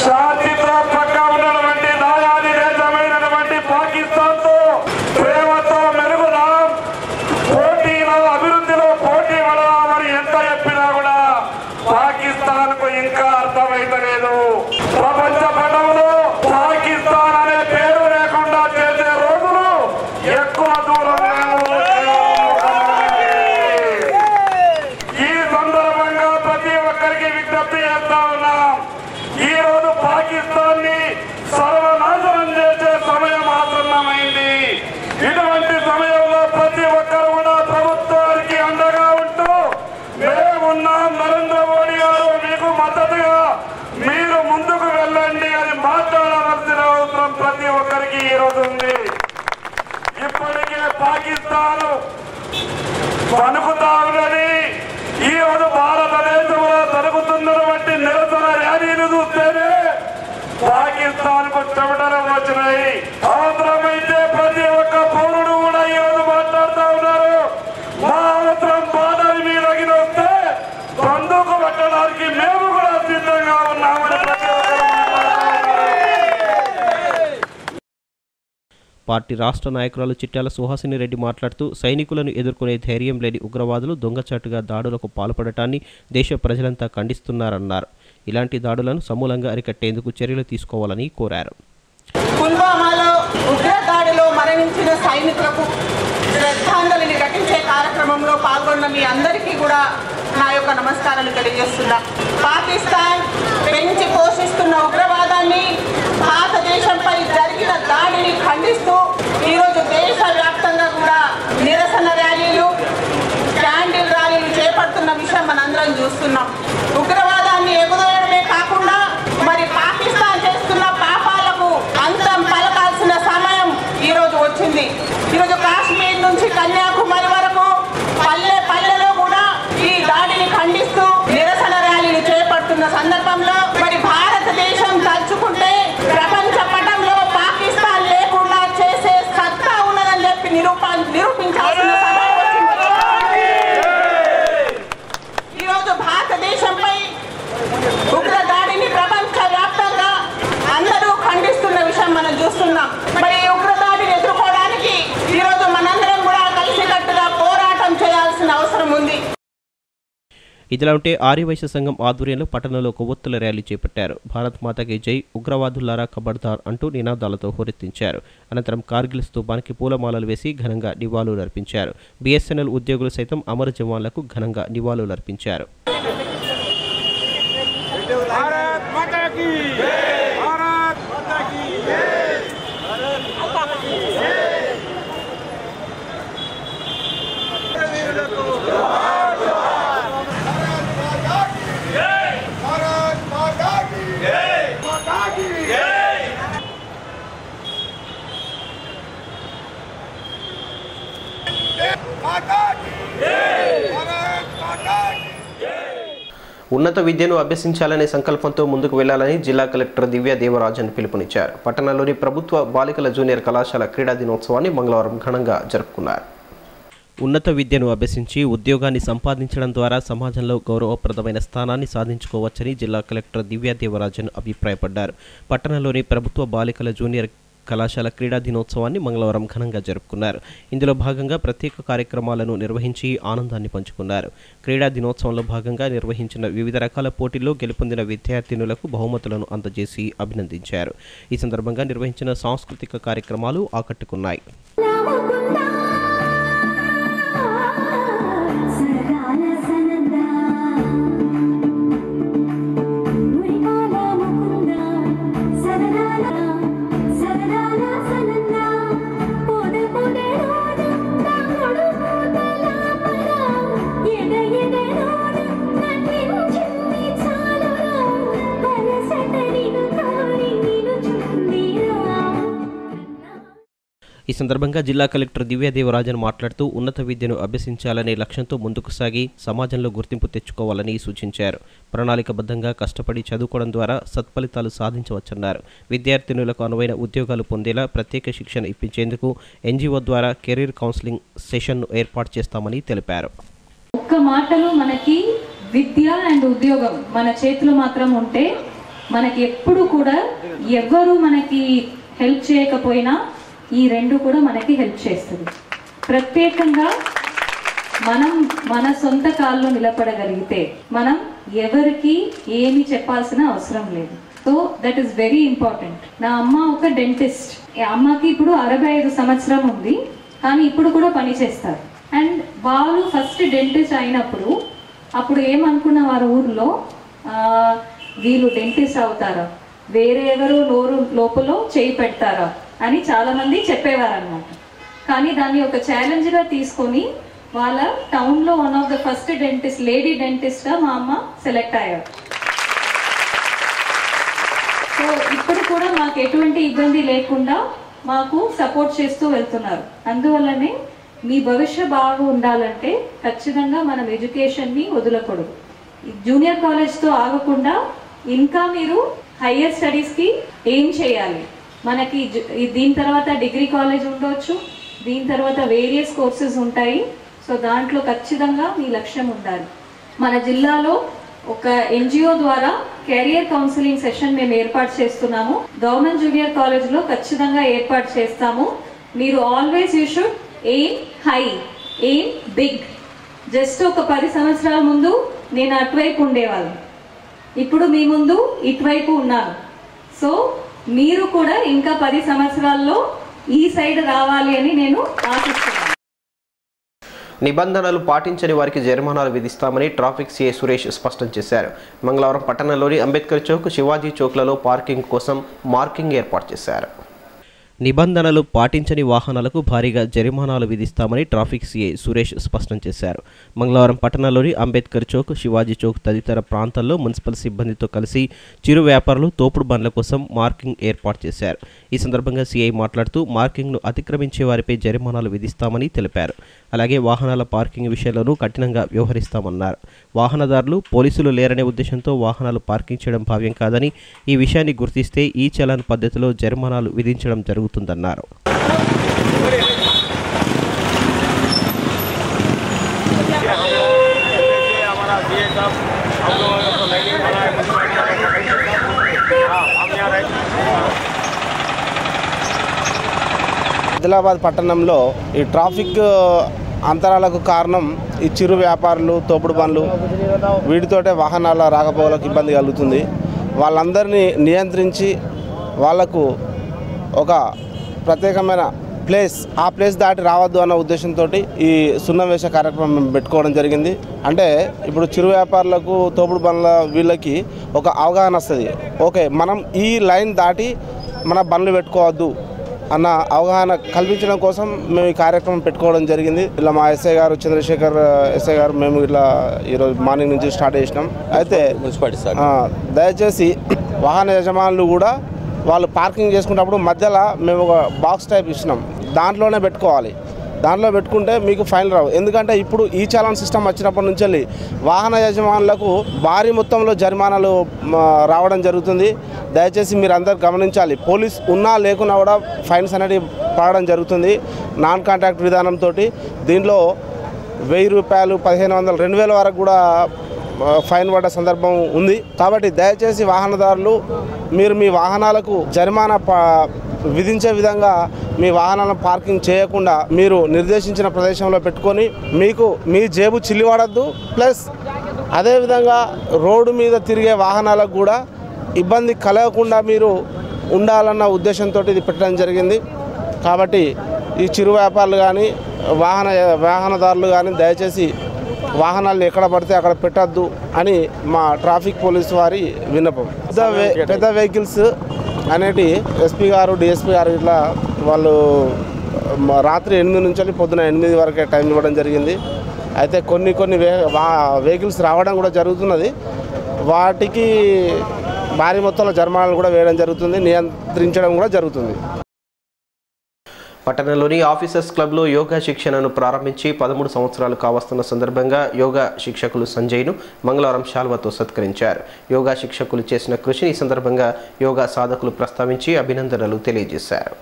శాంతితో పక్క ఉన్నటువంటి దాయాది దేశమైనటువంటి ఈ సందర్భంగా ప్రతి ఒక్కరికి విజ్ఞప్తి చేస్తా ఉన్నాం ఈ రోజు పాకిస్తాన్ని సర్వనాశనం చేసే సమయం ఆసన్నమైంది ఇటువంటి సమయంలో ప్రతి ఒక్కరు కూడా ప్రభుత్వానికి అండగా ఉంటూ మేమున్నాం నరేంద్ర మోడీ గారు మీకు మద్దతుగా మీరు ముందుకు వెళ్ళండి అని మాట్లాడవలసిన అవసరం ప్రతి ఒక్కరికి ఈరోజు ఉంది. ఇప్పటికే పాకిస్తాన్ పలుకుతా ఉన్నది ఈరోజు భారతదేశంలో జరుగుతున్నటువంటి నిరసన ర్యాలీలు చూస్తేనే పాకిస్తాన్కు చెమటలు వచ్చినాయి. అవసరమైతే ప్రతి ఒక్క పౌరుడు కూడా ఈ రోజు మాట్లాడుతూ ఉన్నారు మా అవసరం బాధలు మీ దగ్గర వస్తే బంధుకు పెట్టడానికి మేము కూడా సిద్ధంగా ఉన్నామని ప్రతి ఒక్కరు పార్టీ రాష్ట్ర నాయకురాలు చిట్యాల సుహాసిని రెడ్డి మాట్లాడుతూ సైనికులను ఎదుర్కొనే ధైర్యం లేని ఉగ్రవాదులు దొంగచాటుగా దాడులకు పాల్పడటాన్ని దేశ ప్రజలంతా ఖండిస్తున్నారన్నారు. ఇలాంటి దాడులను సమూలంగా అరికట్టేందుకు చర్యలు తీసుకోవాలని కోరారు. పుల్వామాలో ఉగ్రదాడిలో మరణించిన సైనికులకు శ్రద్ధాంజలిని ఘటించే కార్యక్రమంలో పాల్గొన్న మీ అందరికీ కూడా నా యొక్క నమస్కారాలు తెలియజేస్తున్నా. పాకిస్తాన్ పెంచి పోషిస్తున్న ఉగ్రవాదాన్ని భారతదేశంపై జరిగిన దాడిని ఖండిస్తూ ఈరోజు దేశవ్యాప్తంగా కూడా నిరసన ర్యాలీలు క్యాండిల్ ర్యాలీలు చేపడుతున్న విషయం మనందరం చూస్తున్నాం. ఉగ్రవాదాన్ని ఎగుదోయడమే కాకుండా మరి పాకిస్తాన్ చేస్తున్న పాపాలకు అంతం పలకాల్సిన సమయం ఈరోజు వచ్చింది. ఈరోజు కాశ్మీర్ నుంచి కన్యాకుమారి వరకు పల్లె పల్లెలో కూడా ఈ దాడిని ఖండిస్తూ నిరసన ర్యాలీలు చేపడుతున్న సందర్భం మరి భారతదేశం తలుచుకుంటే ప్రపంచ పటంలో పాకిస్తాన్ లేకుండా చేసే సత్తా ఉన్నదని చెప్పి నిరూప నిరూపించాల్సిన సమయం వచ్చింది ఈరోజు భారతదేశంపై ఉగ్ర దాడిని ప్రపంచ వ్యాప్తంగా అందరూ ఖండిస్తున్న విషయం మనం చూస్తున్నాం మరి ఈ ఉగ్ర దాడిని ఎదుర్కోవడానికి ఈరోజు మనందరం కూడా కలిసికట్టుగా పోరాటం చేయాల్సిన అవసరం ఉంది ఇదిలా ఉంటే ఆర్యవైశ్య సంఘం ఆధ్వర్యంలో పట్టణంలో కొవ్వొత్తుల ర్యాలీ చేపట్టారు. భారత్ మాతకి జై ఉగ్రవాదులారా కబడ్దార్ అంటూ నినాదాలతో హోరెత్తించారు. అనంతరం కార్గిల్ స్తూపానికి పూలమాలలు వేసి ఘనంగా నివాళులు అర్పించారు బీఎస్ఎన్ఎల్ ఉద్యోగులు సైతం అమర జవాన్లకు ఘనంగా నివాళులు ఉన్నత విద్యను అభ్యసించాలనే సంకల్పంతో ముందుకు వెళ్ళాలని జిల్లా కలెక్టర్ దివ్య దేవరాజన్ పిలుపునిచ్చారు. పట్టణంలోని ప్రభుత్వ బాలికల జూనియర్ కళాశాల క్రీడా దినోత్సవాన్ని మంగళవారం ఘనంగా జరుపుకున్నారు. ఉన్నత విద్యను అభ్యసించి ఉద్యోగాన్ని సంపాదించడం ద్వారా సమాజంలో గౌరవప్రదమైన స్థానాన్ని సాధించుకోవచ్చని జిల్లా కలెక్టర్ దివ్యా దేవరాజన్ అభిప్రాయపడ్డారు. పట్టణంలోని ప్రభుత్వ బాలికల జూనియర్ కళాశాల క్రీడా దినోత్సవాన్ని మంగళవారం ఘనంగా జరుపుకున్నారు. ఇందులో భాగంగా ప్రత్యేక కార్యక్రమాలను నిర్వహించి ఆనందాన్ని పంచుకున్నారు. క్రీడా దినోత్సవంలో భాగంగా నిర్వహించిన వివిధ రకాల పోటీల్లో గెలుపొందిన విద్యార్థినులకు బహుమతులను అందజేసి అభినందించారు. ఈ సందర్భంగా నిర్వహించిన సాంస్కృతిక కార్యక్రమాలు ఆకట్టుకున్నాయి. ఈ సందర్భంగా జిల్లా కలెక్టర్ దివ్యాదేవరాజన్ మాట్లాడుతూ ఉన్నత విద్యను అభ్యసించాలనే లక్ష్యంతో ముందుకు సాగి సమాజంలో గుర్తింపు తెచ్చుకోవాలని సూచించారు. ప్రణాళికబద్ధంగా కష్టపడి చదువుకోవడం ద్వారా సత్ఫలితాలు సాధించవచ్చన్నారు. విద్యార్థినులకు అనువైన ఉద్యోగాలు పొందేలా ప్రత్యేక శిక్షణ ఇప్పించేందుకు ఎన్జిఓ ద్వారా కెరీర్ కౌన్సిలింగ్ సెషన్ను ఏర్పాటు చేస్తామని తెలిపారు. ఒక్క మాటలో మనకి విద్య అండ్ ఉద్యోగం మన చేతిలో మాత్రం ఉంటే మనకి ఎప్పుడు కూడా ఎవ్వరు మనకి హెల్ప్ చేయకపోయినా ఈ రెండు కూడా మనకి హెల్ప్ చేస్తుంది. ప్రత్యేకంగా మనం మన సొంత కాల్లో నిలబడగలిగితే మనం ఎవరికి ఏమి చెప్పాల్సిన అవసరం లేదు. So that is very important నా అమ్మ ఒక డెంటిస్ట్ అమ్మకి ఇప్పుడు అరవై ఐదు సంవత్సరం ఉంది. కానీ ఇప్పుడు కూడా పని చేస్తారు. అండ్ వాళ్ళు ఫస్ట్ డెంటిస్ట్ అయినప్పుడు అప్పుడు ఏమనుకున్న వారు ఊర్లో వీళ్ళు డెంటిస్ట్ అవుతారా? వేరే ఎవరు నోరు లోపల చేయి పెడతారా? అని చాలామంది చెప్పేవారనమాట కానీ దాన్ని ఒక ఛాలెంజ్గా తీసుకొని వాళ్ళ టౌన్లో one of the first dentist lady డెంటిస్ట్గా మా అమ్మ సెలెక్ట్ అయ్యారు. సో ఇప్పుడు కూడా మాకు ఎటువంటి ఇబ్బంది లేకుండా మాకు సపోర్ట్ చేస్తూ వెళ్తున్నారు. అందువల్లనే మీ భవిష్య బాగా ఉండాలంటే ఖచ్చితంగా మనం ఎడ్యుకేషన్ని వదలకూడదు. జూనియర్ కాలేజ్తో ఆగకుండా ఇంకా మీరు హయ్యర్ స్టడీస్కి ఏం చేయాలి? మనకి దీని తర్వాత డిగ్రీ కాలేజ్ ఉండొచ్చు దీని తర్వాత వేరియస్ కోర్సెస్ ఉంటాయి. సో దాంట్లో ఖచ్చితంగా మీ లక్ష్యం ఉండాలి. మన జిల్లాలో ఒక ఎన్జిఓ ద్వారా కెరియర్ కౌన్సిలింగ్ సెషన్ మేము ఏర్పాటు చేస్తున్నాము. గవర్నమెంట్ జూనియర్ కాలేజ్లో ఖచ్చితంగా ఏర్పాటు చేస్తాము. మీరు always you should aim high aim big just ఒక పది సంవత్సరాల ముందు నేను అటువైపు ఉండేవాళ్ళు. ఇప్పుడు మీ ముందు ఇటువైపు ఉన్నాను. సో మీరు కూడా ఇంకా పది సంవత్సరాల్లో ఈ సైడ్ రావాలి అని నేను ఆశిస్తున్నాను. నిబంధనలు పాటించని వారికి జరిమానాలు విధిస్తామని ట్రాఫిక్ సీఏ సురేష్ స్పష్టం చేశారు. మంగళవారం పట్టణంలోని అంబేద్కర్ చౌక్ శివాజీ చౌక్లలో పార్కింగ్ కోసం మార్కింగ్ ఏర్పాటు చేశారు. నిబంధనలు పాటించని వాహనాలకు భారీగా జరిమానాలు విధిస్తామని ట్రాఫిక్ సీఐ సురేష్ స్పష్టం చేశారు. మంగళవారం పట్టణంలోని అంబేద్కర్ చౌక్ శివాజీ చౌక్ తదితర ప్రాంతాల్లో మున్సిపల్ సిబ్బందితో కలిసి చిరు వ్యాపారులు తోపుడు బండ్ల కోసం మార్కింగ్ ఏర్పాటు చేశారు. ఈ సందర్భంగా సీఐ మాట్లాడుతూ మార్కింగ్ను అతిక్రమించే వారిపై జరిమానాలు విధిస్తామని తెలిపారు. అలాగే వాహనాల పార్కింగ్ విషయంలోనూ కఠినంగా వ్యవహరిస్తామన్నారు. వాహనదారులు పోలీసులు లేరనే ఉద్దేశంతో వాహనాలు పార్కింగ్ చేయడం భావ్యం కాదని ఈ విషయాన్ని గుర్తిస్తే ఈ చలాన్ పద్ధతిలో జరిమానాలు విధించడం జరుగుతుంది. జరుగుతుందన్నారు. ఆదిలాబాద్ పట్టణంలో ఈ ట్రాఫిక్ అంతరాలకు కారణం ఈ చిరు వ్యాపారులు తోపుడు బండ్లు వీటితోటే వాహనాల రాకపోకలకు ఇబ్బంది కలుగుతుంది. వాళ్ళందరినీ నియంత్రించి వాళ్ళకు ఒక ప్రత్యేకమైన ప్లేస్ ఆ ప్లేస్ దాటి రావద్దు అన్న ఉద్దేశంతో ఈ సున్నవేశ కార్యక్రమం మేము పెట్టుకోవడం జరిగింది. అంటే ఇప్పుడు చిరు వ్యాపారులకు తోపుడు బండ్ల వీళ్ళకి ఒక అవగాహన వస్తుంది. ఓకే మనం ఈ లైన్ దాటి మన బండ్లు పెట్టుకోవద్దు అన్న అవగాహన కల్పించడం కోసం మేము ఈ కార్యక్రమం పెట్టుకోవడం జరిగింది. ఇలా మా ఎస్ఐ గారు చంద్రశేఖర్ ఎస్ఐ గారు మేము ఇట్లా ఈరోజు మార్నింగ్ నుంచి స్టార్ట్ చేసినాం. అయితే దయచేసి వాహన యజమానులు కూడా వాళ్ళు పార్కింగ్ చేసుకున్నప్పుడు మధ్యలో మేము ఒక బాక్స్ టైప్ ఇచ్చినాం. దాంట్లోనే పెట్టుకోవాలి. దాంట్లో పెట్టుకుంటే మీకు ఫైన్ రావు. ఎందుకంటే ఇప్పుడు ఈ చాలాన్ సిస్టమ్ వచ్చినప్పటి నుంచి వెళ్ళి వాహన యజమానులకు భారీ మొత్తంలో జరిమానాలు రావడం జరుగుతుంది. దయచేసి మీరు అందరు గమనించాలి. పోలీస్ ఉన్నా లేకున్నా కూడా ఫైన్స్ అనేది పడడం జరుగుతుంది. నాన్ కాంటాక్ట్ విధానంతో దీంట్లో వెయ్యి రూపాయలు పదిహేను వందలు రెండు వేల వరకు కూడా ఫైన్ పడ్డ సందర్భం ఉంది. కాబట్టి దయచేసి వాహనదారులు మీరు మీ వాహనాలకు జరిమానా విధించే విధంగా మీ వాహనాలను పార్కింగ్ చేయకుండా మీరు నిర్దేశించిన ప్రదేశంలో పెట్టుకొని మీకు మీ జేబు చిల్లివాడద్దు. ప్లస్ అదేవిధంగా రోడ్డు మీద తిరిగే వాహనాలకు కూడా ఇబ్బంది కలగకుండా మీరు ఉండాలన్న ఉద్దేశంతో ఇది పెట్టడం జరిగింది. కాబట్టి ఈ చిరు వ్యాపారులు కానీ వాహన వాహనదారులు కానీ దయచేసి వాహనాలను ఎక్కడ పడితే అక్కడ పెట్టద్దు అని మా ట్రాఫిక్ పోలీస్ వారి విన్నపం. పెద్ద పెద్ద వెహికల్స్ అనేటి ఎస్పీ గారు డిఎస్పీ గారు ఇట్లా వాళ్ళు రాత్రి ఎనిమిది నుంచి వెళ్ళి పొద్దున ఎనిమిది వరకే టైం ఇవ్వడం జరిగింది. అయితే కొన్ని కొన్ని వే వా వెహికల్స్ రావడం కూడా జరుగుతున్నది. వాటికి భారీ మొత్తంలో జరిమానాలు కూడా వేయడం జరుగుతుంది నియంత్రించడం కూడా జరుగుతుంది. పట్టణంలోని ఆఫీసర్స్ క్లబ్లో యోగా శిక్షణను ప్రారంభించి పదమూడు సంవత్సరాలు కావస్తున్న సందర్భంగా యోగా శిక్షకులు సంజయ్ను మంగళవారం శాల్వతో సత్కరించారు. యోగా శిక్షకులు చేసిన కృషిని ఈ సందర్భంగా యోగా సాధకులు ప్రస్తావించి అభినందనలు తెలియజేశారు.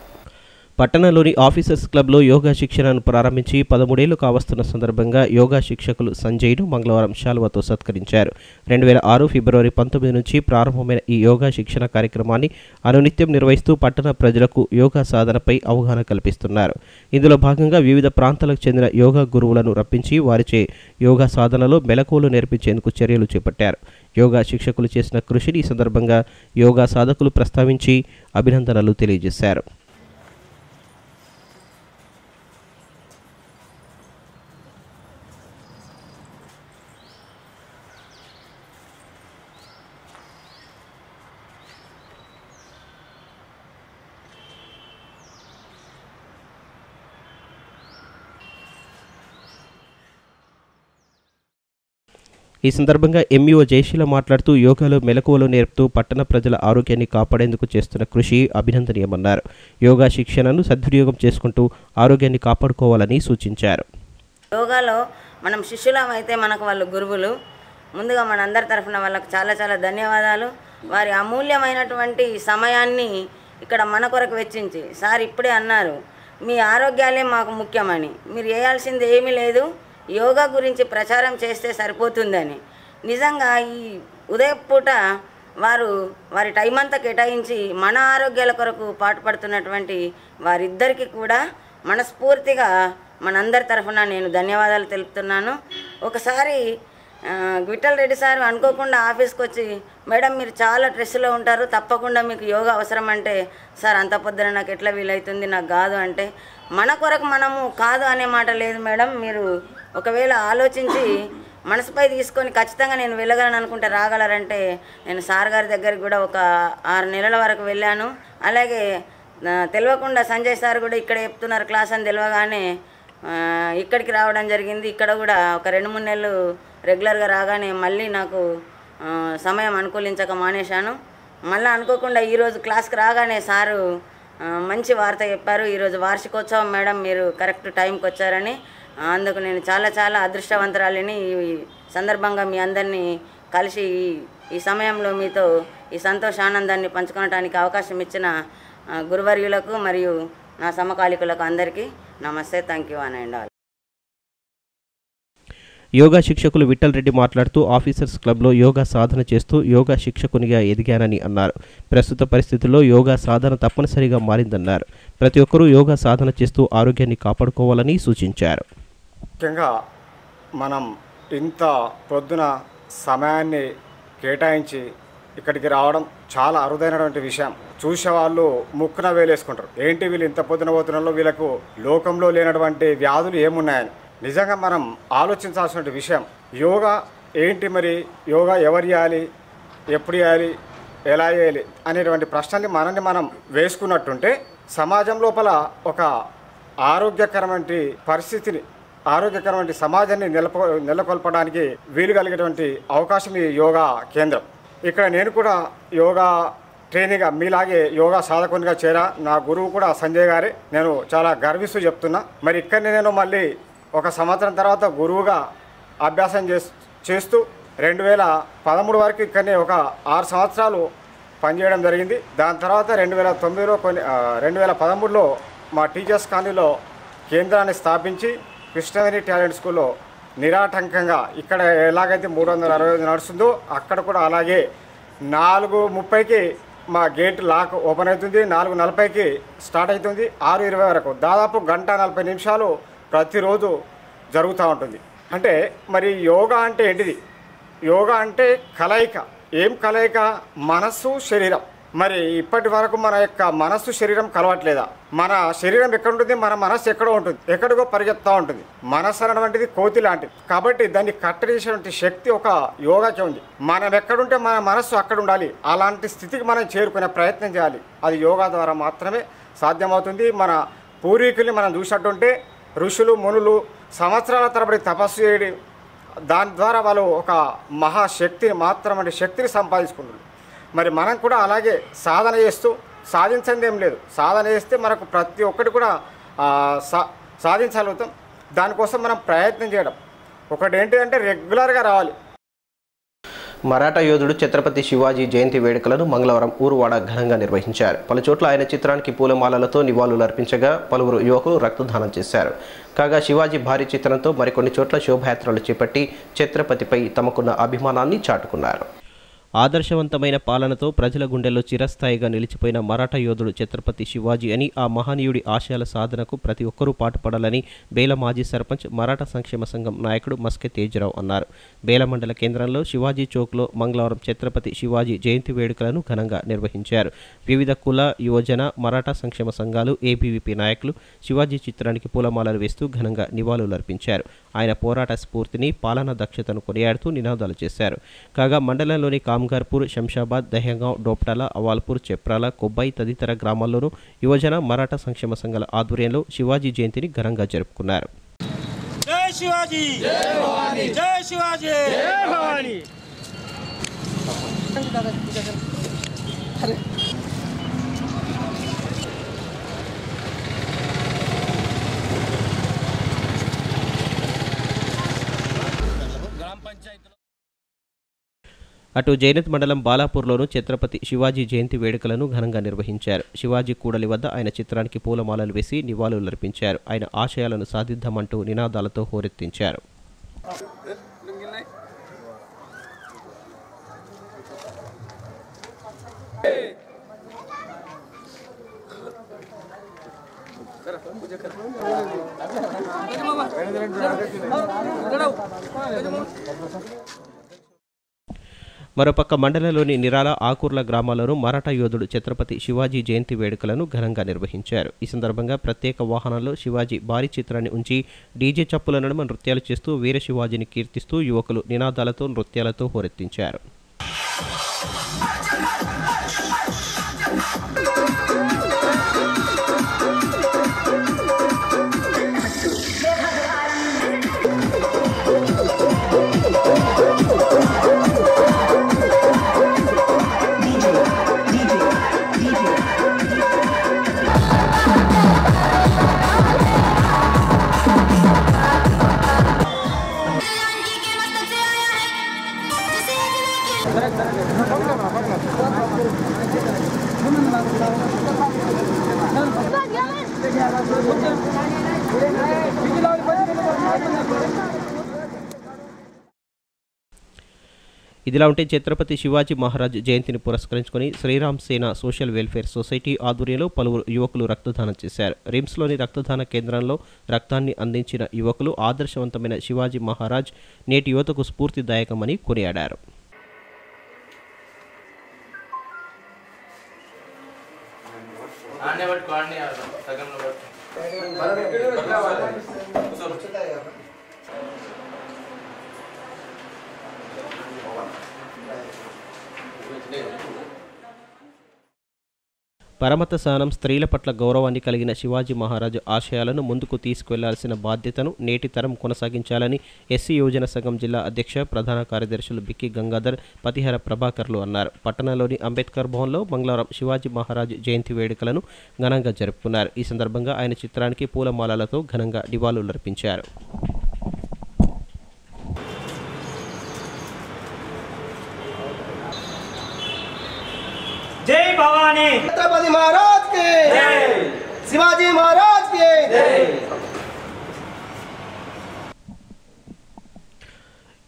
పట్టణంలోని ఆఫీసర్స్ క్లబ్లో యోగా శిక్షణను ప్రారంభించి పదమూడేళ్ళు కావస్తున్న సందర్భంగా యోగా శిక్షకులు సంజయ్ను మంగళవారం శాల్వాతో సత్కరించారు. రెండు వేల ఆరు ఫిబ్రవరి పంతొమ్మిది నుంచి ప్రారంభమైన ఈ యోగా శిక్షణ కార్యక్రమాన్ని అనునిత్యం నిర్వహిస్తూ పట్టణ ప్రజలకు యోగా సాధనపై అవగాహన కల్పిస్తున్నారు. ఇందులో భాగంగా వివిధ ప్రాంతాలకు చెందిన యోగా గురువులను రప్పించి వారిచే యోగా సాధనలో మెలకువలు నేర్పించేందుకు చర్యలు చేపట్టారు. యోగా శిక్షకులు చేసిన కృషిని ఈ సందర్భంగా యోగా సాధకులు ప్రస్తావించి అభినందనలు తెలియజేశారు. ఈ సందర్భంగా ఎంఈఓ జయశీల మాట్లాడుతూ యోగాలో మెలకువలు నేర్పుతూ పట్టణ ప్రజల ఆరోగ్యాన్ని కాపాడేందుకు చేస్తున్న కృషి అభినందనీయమన్నారు. యోగా శిక్షణను సద్వినియోగం చేసుకుంటూ ఆరోగ్యాన్ని కాపాడుకోవాలని సూచించారు. యోగాలో మనం శిష్యులం అయితే మనకు వాళ్ళు గురువులు. ముందుగా మన అందరి తరఫున వాళ్ళకు చాలా చాలా ధన్యవాదాలు. వారి అమూల్యమైనటువంటి సమయాన్ని ఇక్కడ మన కొరకు వెచ్చించి సార్ ఇప్పుడే అన్నారు. మీ ఆరోగ్యాలే మాకు ముఖ్యమని. మీరు చేయాల్సింది ఏమీ లేదు. యోగా గురించి ప్రచారం చేస్తే సరిపోతుందని. నిజంగా ఈ ఉదయపూట వారు వారి టైం అంతా కేటాయించి మన ఆరోగ్యాల కొరకు పాటుపడుతున్నటువంటి వారిద్దరికీ కూడా మనస్ఫూర్తిగా మనందరి తరఫున నేను ధన్యవాదాలు తెలుపుతున్నాను. ఒకసారి విఠల్ రెడ్డి సార్ అనుకోకుండా ఆఫీస్కి వచ్చి మేడం మీరు చాలా స్ట్రెస్లో ఉంటారు తప్పకుండా మీకు యోగా అవసరం అంటే సార్ అంత పొద్దున నాకు ఎట్లా వీలవుతుంది నాకు కాదు అంటే మన కొరకు మనము కాదు అనే మాట లేదు మేడం మీరు ఒకవేళ ఆలోచించి మనసుపై తీసుకొని ఖచ్చితంగా నేను వెళ్ళగలను అనుకుంటే రాగలరంటే నేను సార్ గారి దగ్గరికి కూడా ఒక ఆరు నెలల వరకు వెళ్ళాను. అలాగే తెలియకుండా సంజయ్ సార్ కూడా ఇక్కడ చెప్తున్నారు క్లాస్ అని తెలియగానే ఇక్కడికి రావడం జరిగింది. ఇక్కడ కూడా ఒక రెండు మూడు నెలలు రెగ్యులర్గా రాగానే మళ్ళీ నాకు సమయం అనుకూలించక మానేశాను. మళ్ళీ అనుకోకుండా ఈరోజు క్లాస్కి రాగానే సారు మంచి వార్త చెప్పారు. ఈరోజు వార్షికోత్సవం మేడం మీరు కరెక్ట్ టైంకి వచ్చారని. అందుకు నేను చాలా చాలా అదృష్టవంతరాలని ఈ సందర్భంగా మీ అందరినీ కలిసి ఈ- సమయంలో మీతో ఈ సంతోషానందాన్ని పంచుకోవడానికి అవకాశం ఇచ్చిన గురువర్యులకు మరియు నా సమకాలికులకు అందరికీ నమస్తే థ్యాంక్ యూ అని అండ్ ఆల్ యోగా శిక్షకులు విఠల్ రెడ్డి మాట్లాడుతూ ఆఫీసర్స్ క్లబ్లో యోగా సాధన చేస్తూ యోగా శిక్షకునిగా ఎదిగానని అన్నారు. ప్రస్తుత పరిస్థితుల్లో యోగా సాధన తప్పనిసరిగా మారిందన్నారు. ప్రతి ఒక్కరూ యోగా సాధన చేస్తూ ఆరోగ్యాన్ని కాపాడుకోవాలని సూచించారు. ముఖ్యంగా మనం ఇంత పొద్దున సమయాన్ని కేటాయించి ఇక్కడికి రావడం చాలా అరుదైనటువంటి విషయం. చూసేవాళ్ళు ముక్కున వేలేసుకుంటారు. ఏంటి వీళ్ళు ఇంత పొద్దున పోతున్నలో వీళ్ళకు లోకంలో లేనటువంటి వ్యాధులు ఏమున్నాయని. నిజంగా మనం ఆలోచించాల్సిన విషయం యోగా ఏంటి మరి? యోగా ఎవరు చేయాలి? ఎప్పుడు చేయాలి? ఎలా చేయాలి? అనేటువంటి ప్రశ్నల్ని మనల్ని మనం వేసుకున్నట్టుంటే సమాజం లోపల ఒక ఆరోగ్యకరమైన పరిస్థితిని ఆరోగ్యకరమైన సమాజాన్ని నెలకొ నెలకొల్పడానికి వీలు కలిగేటువంటి అవకాశం ఈ యోగా కేంద్రం. ఇక్కడ నేను కూడా యోగా ట్రైనింగ్ మీలాగే యోగా సాధకునిగా చేరా. నా గురువు కూడా సంజయ్ గారే. నేను చాలా గర్విస్తూ చెప్తున్నా. మరి ఇక్కడనే నేను మళ్ళీ ఒక సంవత్సరం తర్వాత గురువుగా అభ్యాసం చే చేస్తూ రెండు వేల పదమూడు వరకు ఇక్కడనే ఒక ఆరు సంవత్సరాలు పనిచేయడం జరిగింది. దాని తర్వాత రెండు వేల తొమ్మిదిలో కొన్ని రెండు వేల పదమూడులో మా టీచర్స్ కాలనీలో కేంద్రాన్ని స్థాపించి కృష్ణవేణి టాలెంట్ స్కూల్లో నిరాటంకంగా ఇక్కడ ఎలాగైతే మూడు వందల అరవై ఐదు నడుస్తుందో అక్కడ కూడా అలాగే నాలుగు ముప్పైకి మా గేట్ లాక్ ఓపెన్ అవుతుంది నాలుగు నలభైకి స్టార్ట్ అవుతుంది ఆరు ఇరవై వరకు. దాదాపు గంట నలభై నిమిషాలు ప్రతిరోజు జరుగుతూ ఉంటుంది. అంటే మరి యోగా అంటే ఏంటిది? యోగా అంటే కలయిక. ఏం కలయిక? మనస్సు శరీరం. మరి ఇప్పటి వరకు మన యొక్క మనస్సు శరీరం కలవట్లేదా? మన శరీరం ఎక్కడ ఉంటుంది మన మనస్సు ఎక్కడో ఉంటుంది. ఎక్కడికో పరిగెత్తా ఉంటుంది. మనస్సు అనేటువంటిది కోతి లాంటిది. కాబట్టి దాన్ని కట్టడేసేటువంటి శక్తి ఒక యోగాకి ఉంది. మనం ఎక్కడుంటే మన మనస్సు అక్కడ ఉండాలి. అలాంటి స్థితికి మనం చేరుకునే ప్రయత్నం చేయాలి. అది యోగా ద్వారా మాత్రమే సాధ్యమవుతుంది. మన పూర్వీకుల్ని మనం చూసినట్టుంటే ఋషులు మునులు సంవత్సరాల తరబడి తపస్సు చేయడం దాని ద్వారా వాళ్ళు ఒక మహాశక్తిని మాత్రమే శక్తిని సంపాదించుకుంటున్నారు మరి మనం కూడా అలాగే సాధన చేస్తూ సాధించండి ఏం లేదు. సాధన చేస్తే మనకు ప్రతి ఒక్కటి కూడా సా సాధించగలుగుతాం దానికోసం మనం ప్రయత్నం చేయడం. ఒకటి ఏంటి అంటే రెగ్యులర్గా రావాలి. మరాఠా యోధుడు ఛత్రపతి శివాజీ జయంతి వేడుకలను మంగళవారం ఊరువాడ ఘనంగా నిర్వహించారు. పలుచోట్ల ఆయన చిత్రానికి పూలమాలలతో నివాళులు అర్పించగా పలువురు యువకులు రక్తదానం చేశారు. కాగా శివాజీ భారీ చిత్రంతో మరికొన్ని చోట్ల శోభయాత్రలు చేపట్టి ఛత్రపతిపై తమకున్న అభిమానాన్ని చాటుకున్నారు. ఆదర్శవంతమైన పాలనతో ప్రజల గుండెల్లో చిరస్థాయిగా నిలిచిపోయిన మరాఠా యోధుడు ఛత్రపతి శివాజీ అని ఆ మహనీయుడి ఆశయాల సాధనకు ప్రతి ఒక్కరూ పాటుపడాలని బేల మాజీ సర్పంచ్ మరాఠా సంక్షేమ సంఘం నాయకుడు మస్కె తేజరావు అన్నారు. బేల మండల కేంద్రంలో శివాజీ చౌక్లో మంగళవారం ఛత్రపతి శివాజీ జయంతి వేడుకలను ఘనంగా నిర్వహించారు. వివిధ కుల యువజన మరాఠా సంక్షేమ సంఘాలు ఏబీవీపీ నాయకులు శివాజీ చిత్రానికి పూలమాలలు వేస్తూ ఘనంగా నివాళులర్పించారు ఆయన పోరాట స్ఫూర్తిని పాలనా దక్షతను కొనియాడుతూ నినాదాలు చేశారు. కాగా మండలంలోని కామ్గార్పూర్ శంషాబాద్ దహ్యంగాం డోప్టాల అవాల్పూర్ చెప్రాల కొబ్బాయి తదితర గ్రామాల్లోనూ యువజన మరాఠా సంక్షేమ సంఘాల ఆధ్వర్యంలో శివాజీ జయంతిని ఘనంగా జరుపుకున్నారు. జై శివాజీ! జై శివాజీ! భవానీ! అటు జైనత్ మండలం బాలాపూర్లోను ఛత్రపతి శివాజీ జయంతి వేడుకలను ఘనంగా నిర్వహించారు. శివాజీ కూడలి వద్ద ఆయన చిత్రానికి పూలమాలలు వేసి నివాళులర్పించారు ఆయన ఆశయాలను సాధిద్దామంటూ నినాదాలతో హోరెత్తించారు. మరోపక్క మండలంలోని నిరాల ఆకూర్ల గ్రామాలను మరాఠా యోధుడు ఛత్రపతి శివాజీ జయంతి వేడుకలను ఘనంగా నిర్వహించారు. ఈ సందర్భంగా ప్రత్యేక వాహనాల్లో శివాజీ భారీ చిత్రాన్ని ఉంచి డీజే చప్పుల నడుమ నృత్యాలు చేస్తూ వీర శివాజీని కీర్తిస్తూ యువకులు నినాదాలతో నృత్యాలతో హోరెత్తించారు. ఇదిలా ఉంటే ఛత్రపతి శివాజీ మహారాజ్ జయంతిని పురస్కరించుకొని Sriram Sena social welfare society ఆధ్వర్యంలో పలువురు యువకులు రక్తదానం చేశారు. రిమ్స్లోని రక్తదాన కేంద్రంలో రక్తాన్ని అందించిన యువకులు ఆదర్శవంతమైన శివాజీ మహారాజ్ నేటి యువతకు స్ఫూర్తిదాయకమని కొనియాడారు. ఆనే సగంలో పరమత సహనం స్త్రీల పట్ల గౌరవాన్ని కలిగిన శివాజీ మహారాజు ఆశయాలను ముందుకు తీసుకువెళ్ళాల్సిన బాధ్యతను నేటి తరం కొనసాగించాలని ఎస్సీ యువజన సంఘం జిల్లా అధ్యక్ష ప్రధాన కార్యదర్శులు బిక్కి గంగాధర్ పతిహర ప్రభాకర్లు అన్నారు. పట్టణంలోని అంబేద్కర్ భవన్లో మంగళవారం శివాజీ మహారాజు జయంతి వేడుకలను ఘనంగా జరుపుకున్నారు. ఈ సందర్భంగా ఆయన చిత్రానికి పూలమాలలతో ఘనంగా నివాళులర్పించారు जय भवानी। छत्रपति महाराज के। शिवाजी महाराज के।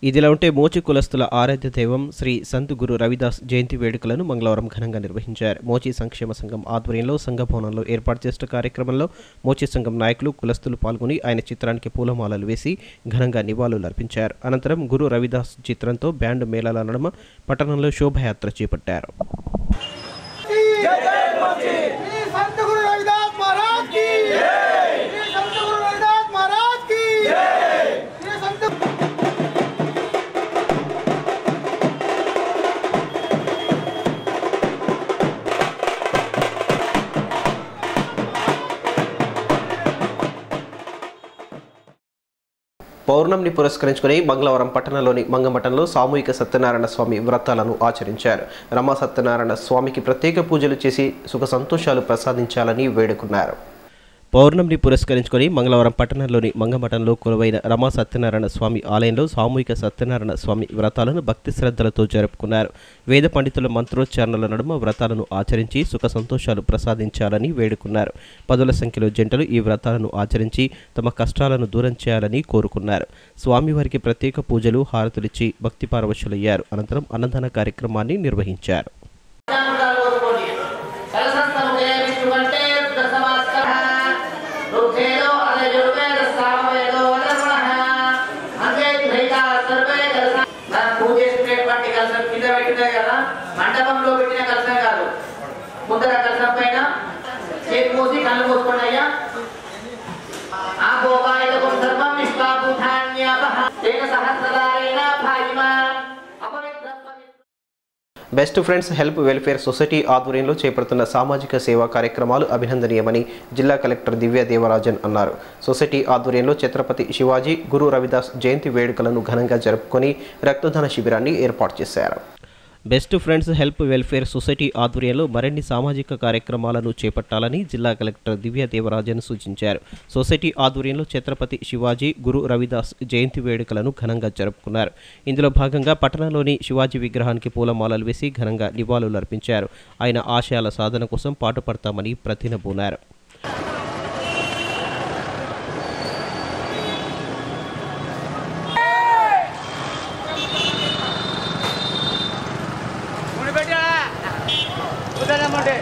ఇదిలా ఉంటే మోచి కులస్తుల ఆరాధ్య దైవం శ్రీ సంతుగురు రవిదాస్ జయంతి వేడుకలను మంగళవారం ఘనంగా నిర్వహించారు. మోచి సంక్షేమ సంఘం ఆధ్వర్యంలో సంఘభవనంలో ఏర్పాటు చేసిన కార్యక్రమంలో మోచి సంఘం నాయకులు కులస్తులు పాల్గొని ఆయన చిత్రానికి పూలమాలలు వేసి ఘనంగా నివాళులు అర్పించారు. అనంతరం గురు రవిదాస్ చిత్రంతో బ్యాండ్ మేళాల నడుమ పట్టణంలో శోభయాత్ర చేపట్టారు. పౌర్ణమిని పురస్కరించుకుని మంగళవారం పట్టణంలోని మంగమఠంలో సామూహిక సత్యనారాయణ స్వామి వ్రతాలను ఆచరించారు. రమా సత్యనారాయణ స్వామికి ప్రత్యేక పూజలు చేసి సుఖ సంతోషాలు ప్రసాదించాలని వేడుకున్నారు. పౌర్ణమిని పురస్కరించుకొని మంగళవారం పట్టణంలోని మంగమఠంలో కొలువైన రమా సత్యనారాయణ స్వామి ఆలయంలో సామూహిక సత్యనారాయణ స్వామి వ్రతాలను భక్తి శ్రద్ధలతో జరుపుకున్నారు. వేద పండితుల మంత్రోచ్చారణల నడుమ వ్రతాలను ఆచరించి సుఖ సంతోషాలు ప్రసాదించాలని వేడుకున్నారు. పదుల సంఖ్యలో జంటలు ఈ వ్రతాలను ఆచరించి తమ కష్టాలను దూరం చేయాలని కోరుకున్నారు. స్వామివారికి ప్రత్యేక పూజలు హారతులిచ్చి భక్తి పారవశులయ్యారు అనంతరం అన్నదాన కార్యక్రమాన్ని నిర్వహించారు మండపంలో పెట్టిన కలసం కాదు ముందర కలసం పైన చేతి మూసి కళ్ళు మూసుకోండి అయ్యా ఆ గోపాయకం సర్వం నిష్పాపుధాన్యాపహ తేన సహస్రదారేణ భాయిమాన్ best friends help welfare society ఆధ్వర్యంలో చేపడుతున్న సామాజిక సేవా కార్యక్రమాలు అభినందనీయమని జిల్లా కలెక్టర్ దివ్య దేవరాజన్ అన్నారు. సొసైటీ ఆధ్వర్యంలో ఛత్రపతి శివాజీ గురు రవిదాస్ జయంతి వేడుకలను ఘనంగా జరుపుకొని రక్తదాన శిబిరాన్ని ఏర్పాటు చేశారు. Best friends help welfare society ఆధ్వర్యంలో మరిన్ని సామాజిక కార్యక్రమాలను చేపట్టాలని జిల్లా కలెక్టర్ దివ్య దేవరాజన్ సూచించారు. సొసైటీ ఆధ్వర్యంలో ఛత్రపతి శివాజీ గురు రవిదాస్ జయంతి వేడుకలను ఘనంగా జరుపుకున్నారు. ఇందులో భాగంగా పట్టణంలోని శివాజీ విగ్రహానికి పూలమాలలు వేసి ఘనంగా నివాళులు అర్పించారు ఆయన ఆశయాల సాధన కోసం పాటుపడతామని ప్రతినబూనారు. मोटे मोटे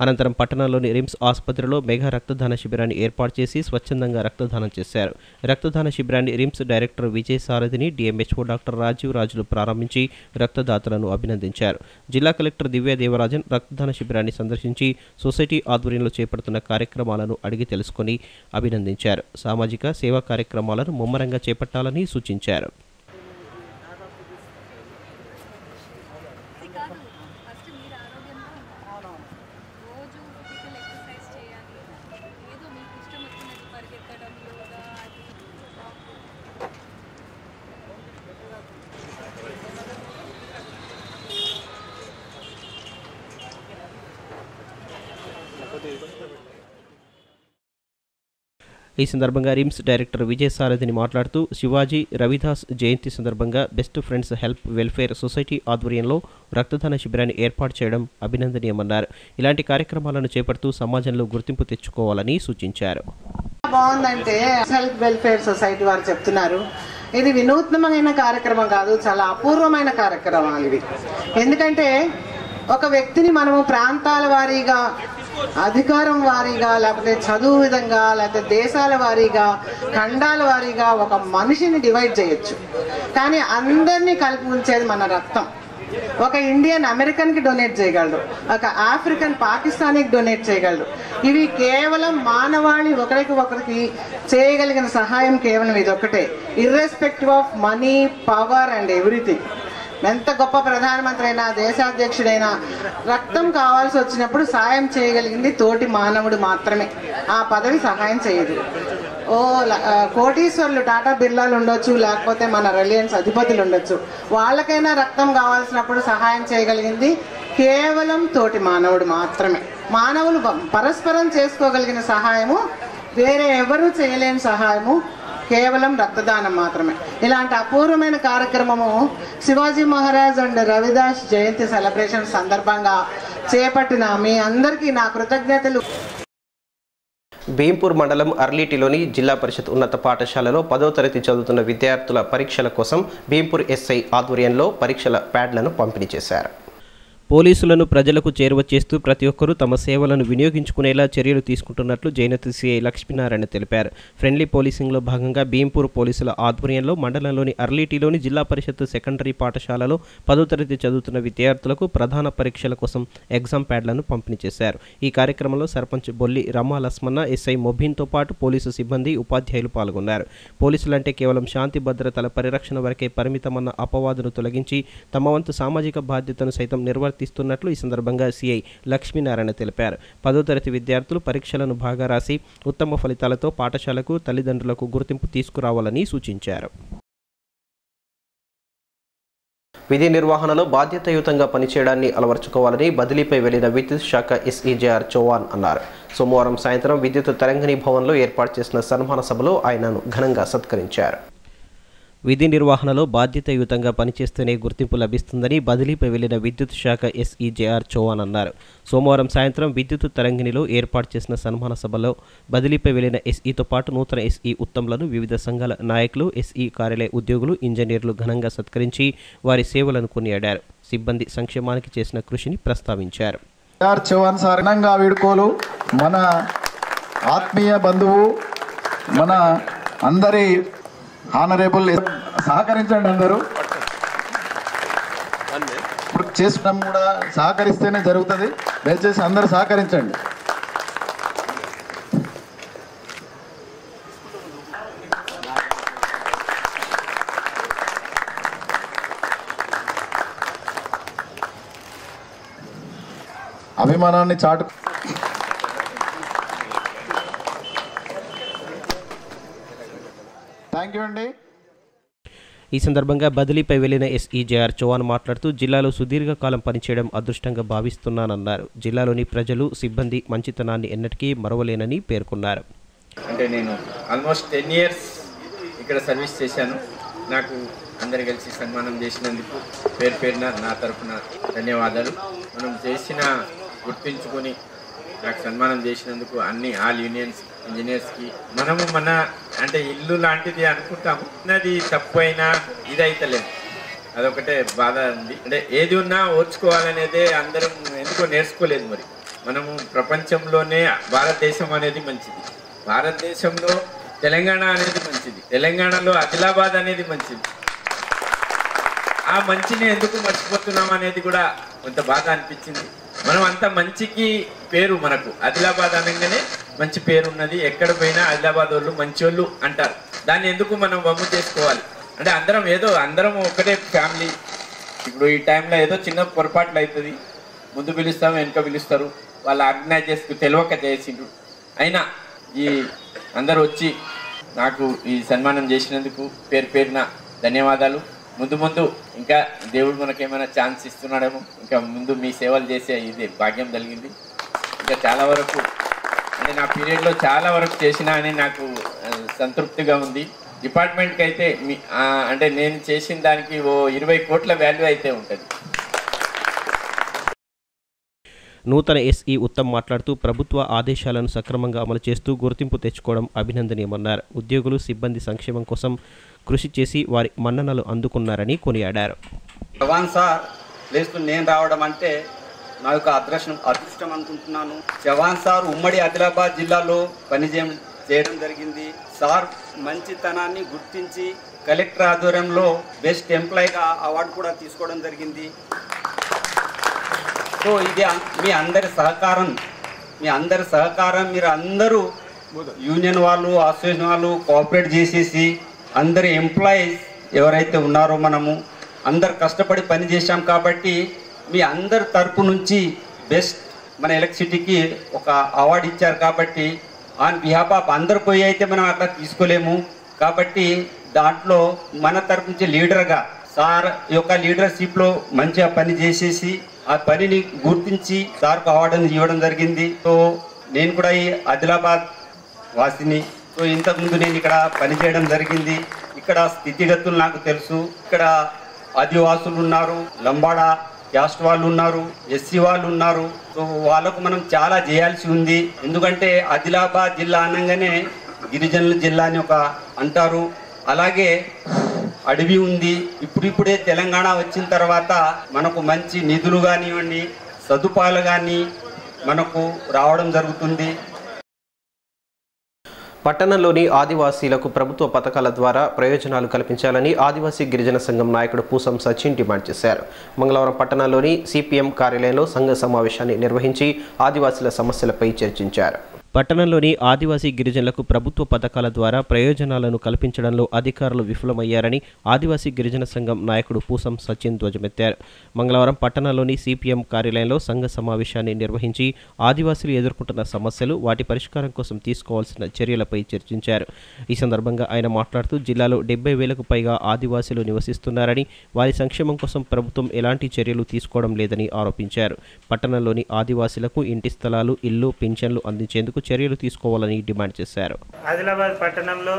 అనంతరం పట్టణంలోని రిమ్స్ ఆసుపత్రిలో మెగా రక్తదాన శిబిరాన్ని ఏర్పాటు చేసి స్వచ్ఛందంగా రక్తదానం చేశారు. రక్తదాన శిబిరాన్ని రిమ్స్ డైరెక్టర్ విజయ్ సారథిని డిఎంహెచ్ఓ డాక్టర్ రాజీవ్ రాజులు ప్రారంభించి రక్తదాతలను అభినందించారు. జిల్లా కలెక్టర్ దివ్య దేవరాజన్ రక్తదాన శిబిరాన్ని సందర్శించి సొసైటీ ఆధ్వర్యంలో చేపడుతున్న కార్యక్రమాలను అడిగి తెలుసుకొని అభినందించారు. సామాజిక సేవా కార్యక్రమాలను ముమ్మరంగా చేపట్టాలని సూచించారు. ఈ సందర్భంగా రిమ్స్ డైరెక్టర్ విజయసారథిని మాట్లాడుతూ శివాజీ రవిదాస్ జయంతి సందర్భంగా best friends help welfare society ఆధ్వర్యంలో రక్తదాన శిబిరాన్ని ఏర్పాటు చేయడం అభినందనీయమన్నారు. ఇలాంటి కార్యక్రమాలను చేపడుతూ సమాజంలో గుర్తింపు తెచ్చుకోవాలని సూచించారు. బాగుందంటే హెల్ప్ వెల్ఫేర్ సొసైటీ వారు చెప్తున్నారు. ఇది వినూత్నమైన కార్యక్రమం కాదు చాలా అపూర్వమైన కార్యక్రమాలు ఇవి ఎందుకంటే ఒక వ్యక్తిని మనము ప్రాంతాల వారీగా అధికారం వారీగా లేకపోతే చదువు విధంగా లేకపోతే దేశాల వారీగా ఖండాల వారీగా ఒక మనిషిని డివైడ్ చేయొచ్చు. కానీ అందరినీ కలిపి ఉంచేది మన రక్తం. ఒక ఇండియన్ అమెరికన్కి డొనేట్ చేయగలడు. ఒక ఆఫ్రికన్ పాకిస్తానీకి డొనేట్ చేయగలడు. ఇవి కేవలం మానవాళి ఒకరికి ఒకరికి చేయగలిగిన సహాయం కేవలం ఇది ఒకటే irrespective of money power and everything ఎంత గొప్ప ప్రధానమంత్రి అయినా దేశాధ్యక్షుడైనా రక్తం కావాల్సి వచ్చినప్పుడు సాయం చేయగలిగింది తోటి మానవుడు మాత్రమే. ఆ పదవి సహాయం చేయదు. ఓ ల- కోటీశ్వర్లు టాటా బిర్లాలు ఉండొచ్చు లేకపోతే మన రిలయన్స్ అధిపతులు ఉండొచ్చు. వాళ్ళకైనా రక్తం కావాల్సినప్పుడు సహాయం చేయగలిగింది కేవలం తోటి మానవుడు మాత్రమే. మానవులు పరస్పరం చేసుకోగలిగిన సహాయము వేరే ఎవరూ చేయలేని సహాయము కేవలం రక్తదానం మాత్రమే. ఇలాంటి అపూర్వమైన కార్యక్రమము శివాజీ మహారాజ్ అండ్ రవిదాస్ జయంతి సెలబ్రేషన్ సందర్భంగా చేపట్టిన మీ అందరికీ నా కృతజ్ఞతలు. భీంపూర్ మండలం అర్లీటిలోని జిల్లా పరిషత్ ఉన్నత పాఠశాలలో పదో తరగతి చదువుతున్న విద్యార్థుల పరీక్షల కోసం భీంపూర్ ఎస్ఐ ఆధ్వర్యంలో పరీక్షల ప్యాడ్లను పంపిణీ చేశారు. పోలీసులను ప్రజలకు చేరువ చేస్తూ ప్రతి ఒక్కరూ తమ సేవలను వినియోగించుకునేలా చర్యలు తీసుకుంటున్నట్లు జైనతి సిఐ లక్ష్మీనారాయణ తెలిపారు. ఫ్రెండ్లీ పోలీసింగ్లో భాగంగా భీంపూర్ పోలీసుల ఆధ్వర్యంలో మండలంలోని అర్లీటీలోని జిల్లా పరిషత్ సెకండరీ పాఠశాలలో పదో తరగతి చదువుతున్న విద్యార్థులకు ప్రధాన పరీక్షల కోసం ఎగ్జామ్ ప్యాడ్లను పంపిణీ చేశారు. ఈ కార్యక్రమంలో సర్పంచ్ బొల్లి రమా లస్మన్న ఎస్ఐ మొబీన్తో పాటు పోలీసు సిబ్బంది ఉపాధ్యాయులు పాల్గొన్నారు. పోలీసులంటే కేవలం శాంతి భద్రతల పరిరక్షణ వరకే పరిమితమన్న అపవాదును తొలగించి తమ వంతు సామాజిక బాధ్యతను సైతం నిర్వర్తిస్తున్నట్లు ఈ సందర్భంగా సిఐ లక్ష్మీనారాయణ తెలిపారు. పదో తరగతి విద్యార్థులు పరీక్షలను బాగా రాసి ఉత్తమ ఫలితాలతో పాఠశాలకు తల్లిదండ్రులకు గుర్తింపు తీసుకురావాలని సూచించారు. విధి నిర్వహణలో బాధ్యతాయుతంగా పనిచేయడాన్ని అలవర్చుకోవాలని బదిలీపై వెళ్ళిన విద్యుత్ శాఖ ఎస్ఈజేఆర్ చౌహాన్ అన్నారు. సోమవారం సాయంత్రం విద్యుత్ తరంగిణి భవన్లో ఏర్పాటు చేసిన సన్మాన సభలో ఆయనను ఘనంగా సత్కరించారు. విధి నిర్వహణలో బాధ్యతాయుతంగా పనిచేస్తేనే గుర్తింపు లభిస్తుందని బదిలీపై వెళ్ళిన విద్యుత్ శాఖ ఎస్ఈజేఆర్ చౌహాన్ అన్నారు. సోమవారం సాయంత్రం విద్యుత్ తరంగిణిలో ఏర్పాటు చేసిన సన్మాన సభలో బదిలీపై వెళ్ళిన ఎస్ఈతో పాటు నూతన ఎస్ఈ ఉత్తమ్లను వివిధ సంఘాల నాయకులు ఎస్ఈ కార్యాలయ ఉద్యోగులు ఇంజనీర్లు ఘనంగా సత్కరించి వారి సేవలను కొనియాడారు. సిబ్బంది సంక్షేమానికి చేసిన కృషిని ప్రస్తావించారు. ఆర్ చౌహాన్ సార్ ఘనంగా వీడుకోలు. మన ఆత్మీయ బంధువు మన అందరి ఆనరేబుల్ సహకరించండి అందరూ. ఇప్పుడు చేస్తున్నాం కూడా సహకరిస్తేనే జరుగుతుంది. దయచేసి అందరూ సహకరించండి. అభిమానాన్ని చాటు థ్యాంక్ యూ అండి ఈ సందర్భంగా బదిలీపై వెళ్ళిన ఎస్ఈ జేఆర్ చౌహాన్ మాట్లాడుతూ జిల్లాలో సుదీర్ఘకాలం పనిచేయడం అదృష్టంగా భావిస్తున్నానన్నారు. జిల్లాలోని ప్రజలు సిబ్బంది మంచితనాన్ని ఎన్నటికీ మరవలేనని పేర్కొన్నారు. అంటే నేను ఆల్మోస్ట్ టెన్ ఇయర్స్ ఇక్కడ సర్వీస్ చేశాను. నాకు అందరు కలిసి సన్మానం చేసినందుకు పేరు పేరున నా తరఫున ధన్యవాదాలు. మనం చేసిన గుర్తించుకొని నాకు సన్మానం చేసినందుకు అన్ని ఆల్ యూనియన్స్ ఇంజనీర్స్కి. మనము మన అంటే ఇల్లు లాంటిది అనుకుంటాము. అది తప్పు అయినా ఇది అయితలేదు అదొకటే బాధ ఉంది. అంటే ఏది ఉన్నా ఓర్చుకోవాలనేదే అందరం ఎందుకో నేర్చుకోలేదు మరి. మనము ప్రపంచంలోనే భారతదేశం అనేది మంచిది. భారతదేశంలో తెలంగాణ అనేది మంచిది. తెలంగాణలో ఆదిలాబాద్ అనేది మంచిది. ఆ మంచిని ఎందుకు మర్చిపోతున్నాం అనేది కూడా కొంత బాధ అనిపించింది. మనం అంత మంచికి పేరు మనకు. ఆదిలాబాద్ అనగానే మంచి పేరు ఉన్నది ఎక్కడ పోయినా ఆదిలాబాద్ వాళ్ళు మంచోళ్ళు అంటారు. దాన్ని ఎందుకు మనం వమ్ము చేసుకోవాలి? అంటే అందరం ఏదో అందరం ఒకటే ఫ్యామిలీ. ఇప్పుడు ఈ టైంలో ఏదో చిన్న పొరపాట్లు అవుతుంది. ముందు పిలుస్తాం వెనుక పిలుస్తారు. వాళ్ళు ఆర్గనైజ్ తెలియక చేసిండ్రు. అయినా ఈ అందరు వచ్చి నాకు ఈ సన్మానం చేసినందుకు పేరు పేరున ధన్యవాదాలు. ముందు ముందు ఇంకా దేవుడు మనకేమైనా ఛాన్స్ ఇస్తున్నాడేమో. ఇంకా ముందు మీ సేవలు చేసే ఇది భాగ్యం కలిగింది. ఇంకా చాలా వరకు అంటే నా పీరియడ్లో చాలా వరకు చేసిన అని నాకు సంతృప్తిగా ఉంది. డిపార్ట్మెంట్కి అయితే మీ అంటే నేను చేసిన దానికి ఓ ఇరవై కోట్ల వాల్యూ అయితే ఉంటుంది. నూతన ఎస్ఈ ఉత్తమ్ మాట్లాడుతూ ప్రభుత్వ ఆదేశాలను సక్రమంగా అమలు చేస్తూ గుర్తింపు తెచ్చుకోవడం అభినందనీయమన్నారు. ఉద్యోగులు సిబ్బంది సంక్షేమం కోసం కృషి చేసి వారి మన్ననలు అందుకున్నారని కొనియాడారు. జవాన్ సార్ నేను రావడం అంటే నా యొక్క అదృష్టం అదృష్టం అనుకుంటున్నాను. జవాన్ సార్ ఉమ్మడి ఆదిలాబాద్ జిల్లాలో పనిచేయ చేయడం జరిగింది. సార్ మంచితనాన్ని గుర్తించి కలెక్టర్ ఆధ్వర్యంలో బెస్ట్ ఎంప్లాయీగా అవార్డు కూడా తీసుకోవడం జరిగింది. సో ఇది మీ అందరి సహకారం. మీ అందరి సహకారం మీరు అందరూ యూనియన్ వాళ్ళు అసోసియేషన్ వాళ్ళు కోఆపరేట్ చేసేసి అందరి ఎంప్లాయీస్ ఎవరైతే ఉన్నారో మనము అందరు కష్టపడి పని చేశాం కాబట్టి మీ అందరి తరపు నుంచి బెస్ట్ మన ఎలక్ట్రిసిటీకి ఒక అవార్డు ఇచ్చారు కాబట్టి ఆన్ బిహాఫ్ ఆఫ్ అందరు పోయి అయితే మనం అట్లా తీసుకోలేము. కాబట్టి దాంట్లో మన తరపు నుంచి లీడర్గా సార్ యొక్క లీడర్షిప్లో మంచిగా పని చేసేసి ఆ పనిని గుర్తించి సార్కు అవార్డును ఇవ్వడం జరిగింది. సో నేను కూడా ఈ ఆదిలాబాద్ వాసిని సో ఇంతకుముందు నేను ఇక్కడ పనిచేయడం జరిగింది. ఇక్కడ స్థితిగతులు నాకు తెలుసు. ఇక్కడ ఆదివాసులు ఉన్నారు. లంబాడా క్యాస్ట్ వాళ్ళు ఉన్నారు ఎస్సీ వాళ్ళు ఉన్నారు సో వాళ్ళకు మనం చాలా చేయాల్సి ఉంది. ఎందుకంటే ఆదిలాబాద్ జిల్లా అనగానే గిరిజనుల జిల్లా అని ఒక అంటారు. అలాగే అడవి ఉంది. ఇప్పుడిప్పుడే తెలంగాణ వచ్చిన తర్వాత మనకు మంచి నిధులు కానివ్వండి సదుపాయాలు కానీ మనకు రావడం జరుగుతుంది. పట్టణంలోని ఆదివాసీలకు ప్రభుత్వ పథకాల ద్వారా ప్రయోజనాలు కల్పించాలని ఆదివాసీ గిరిజన సంఘం నాయకుడు పూసం సచిన్ డిమాండ్ చేశారు. మంగళవారం పట్టణంలోని సిపిఎం కార్యాలయంలో సంఘ సమావేశాన్ని నిర్వహించి ఆదివాసీల సమస్యలపై చర్చించారు. పట్టణంలోని ఆదివాసీ గిరిజనులకు ప్రభుత్వ పథకాల ద్వారా ప్రయోజనాలను కల్పించడంలో అధికారులు విఫలమయ్యారని ఆదివాసీ గిరిజన సంఘం నాయకుడు పూసం సచిన్ ధ్వజమెత్తారు. మంగళవారం పట్టణంలోని సిపిఎం కార్యాలయంలో సంఘ సమావేశాన్ని నిర్వహించి ఆదివాసీలు ఎదుర్కొంటున్న సమస్యలు వాటి పరిష్కారం కోసం తీసుకోవాల్సిన చర్యలపై చర్చించారు. ఈ సందర్భంగా ఆయన మాట్లాడుతూ జిల్లాలో డెబ్బై వేలకు పైగా ఆదివాసీలు నివసిస్తున్నారని వారి సంక్షేమం కోసం ప్రభుత్వం ఎలాంటి చర్యలు తీసుకోవడం లేదని ఆరోపించారు. పట్టణంలోని ఆదివాసీలకు ఇంటి స్థలాలు ఇల్లు పింఛన్లు అందించేందుకు చర్యలు తీసుకోవాలని డిమాండ్ చేశారు. ఆదిలాబాద్ పట్టణంలో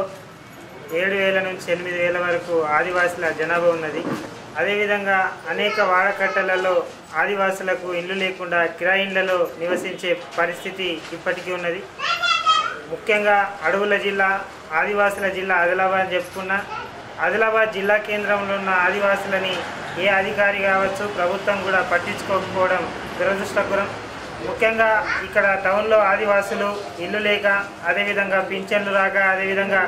ఏడు వేల నుంచి ఎనిమిది వేల వరకు ఆదివాసుల జనాభా ఉన్నది. అదేవిధంగా అనేక వాడకట్టలలో ఆదివాసులకు ఇల్లు లేకుండా కిరాయిన్లలో నివసించే పరిస్థితి ఇప్పటికీ ఉన్నది. ముఖ్యంగా అడవుల జిల్లా ఆదివాసుల జిల్లా ఆదిలాబాద్ చెప్పుకున్న ఆదిలాబాద్ జిల్లా కేంద్రంలో ఉన్న ఆదివాసులని ఏ అధికారి కావచ్చు ప్రభుత్వం కూడా పట్టించుకోకపోవడం దురదృష్టకరం. ముఖ్యంగా ఇక్కడ టౌన్లో ఆదివాసులు ఇల్లు లేక అదేవిధంగా పింఛన్లు రాక అదేవిధంగా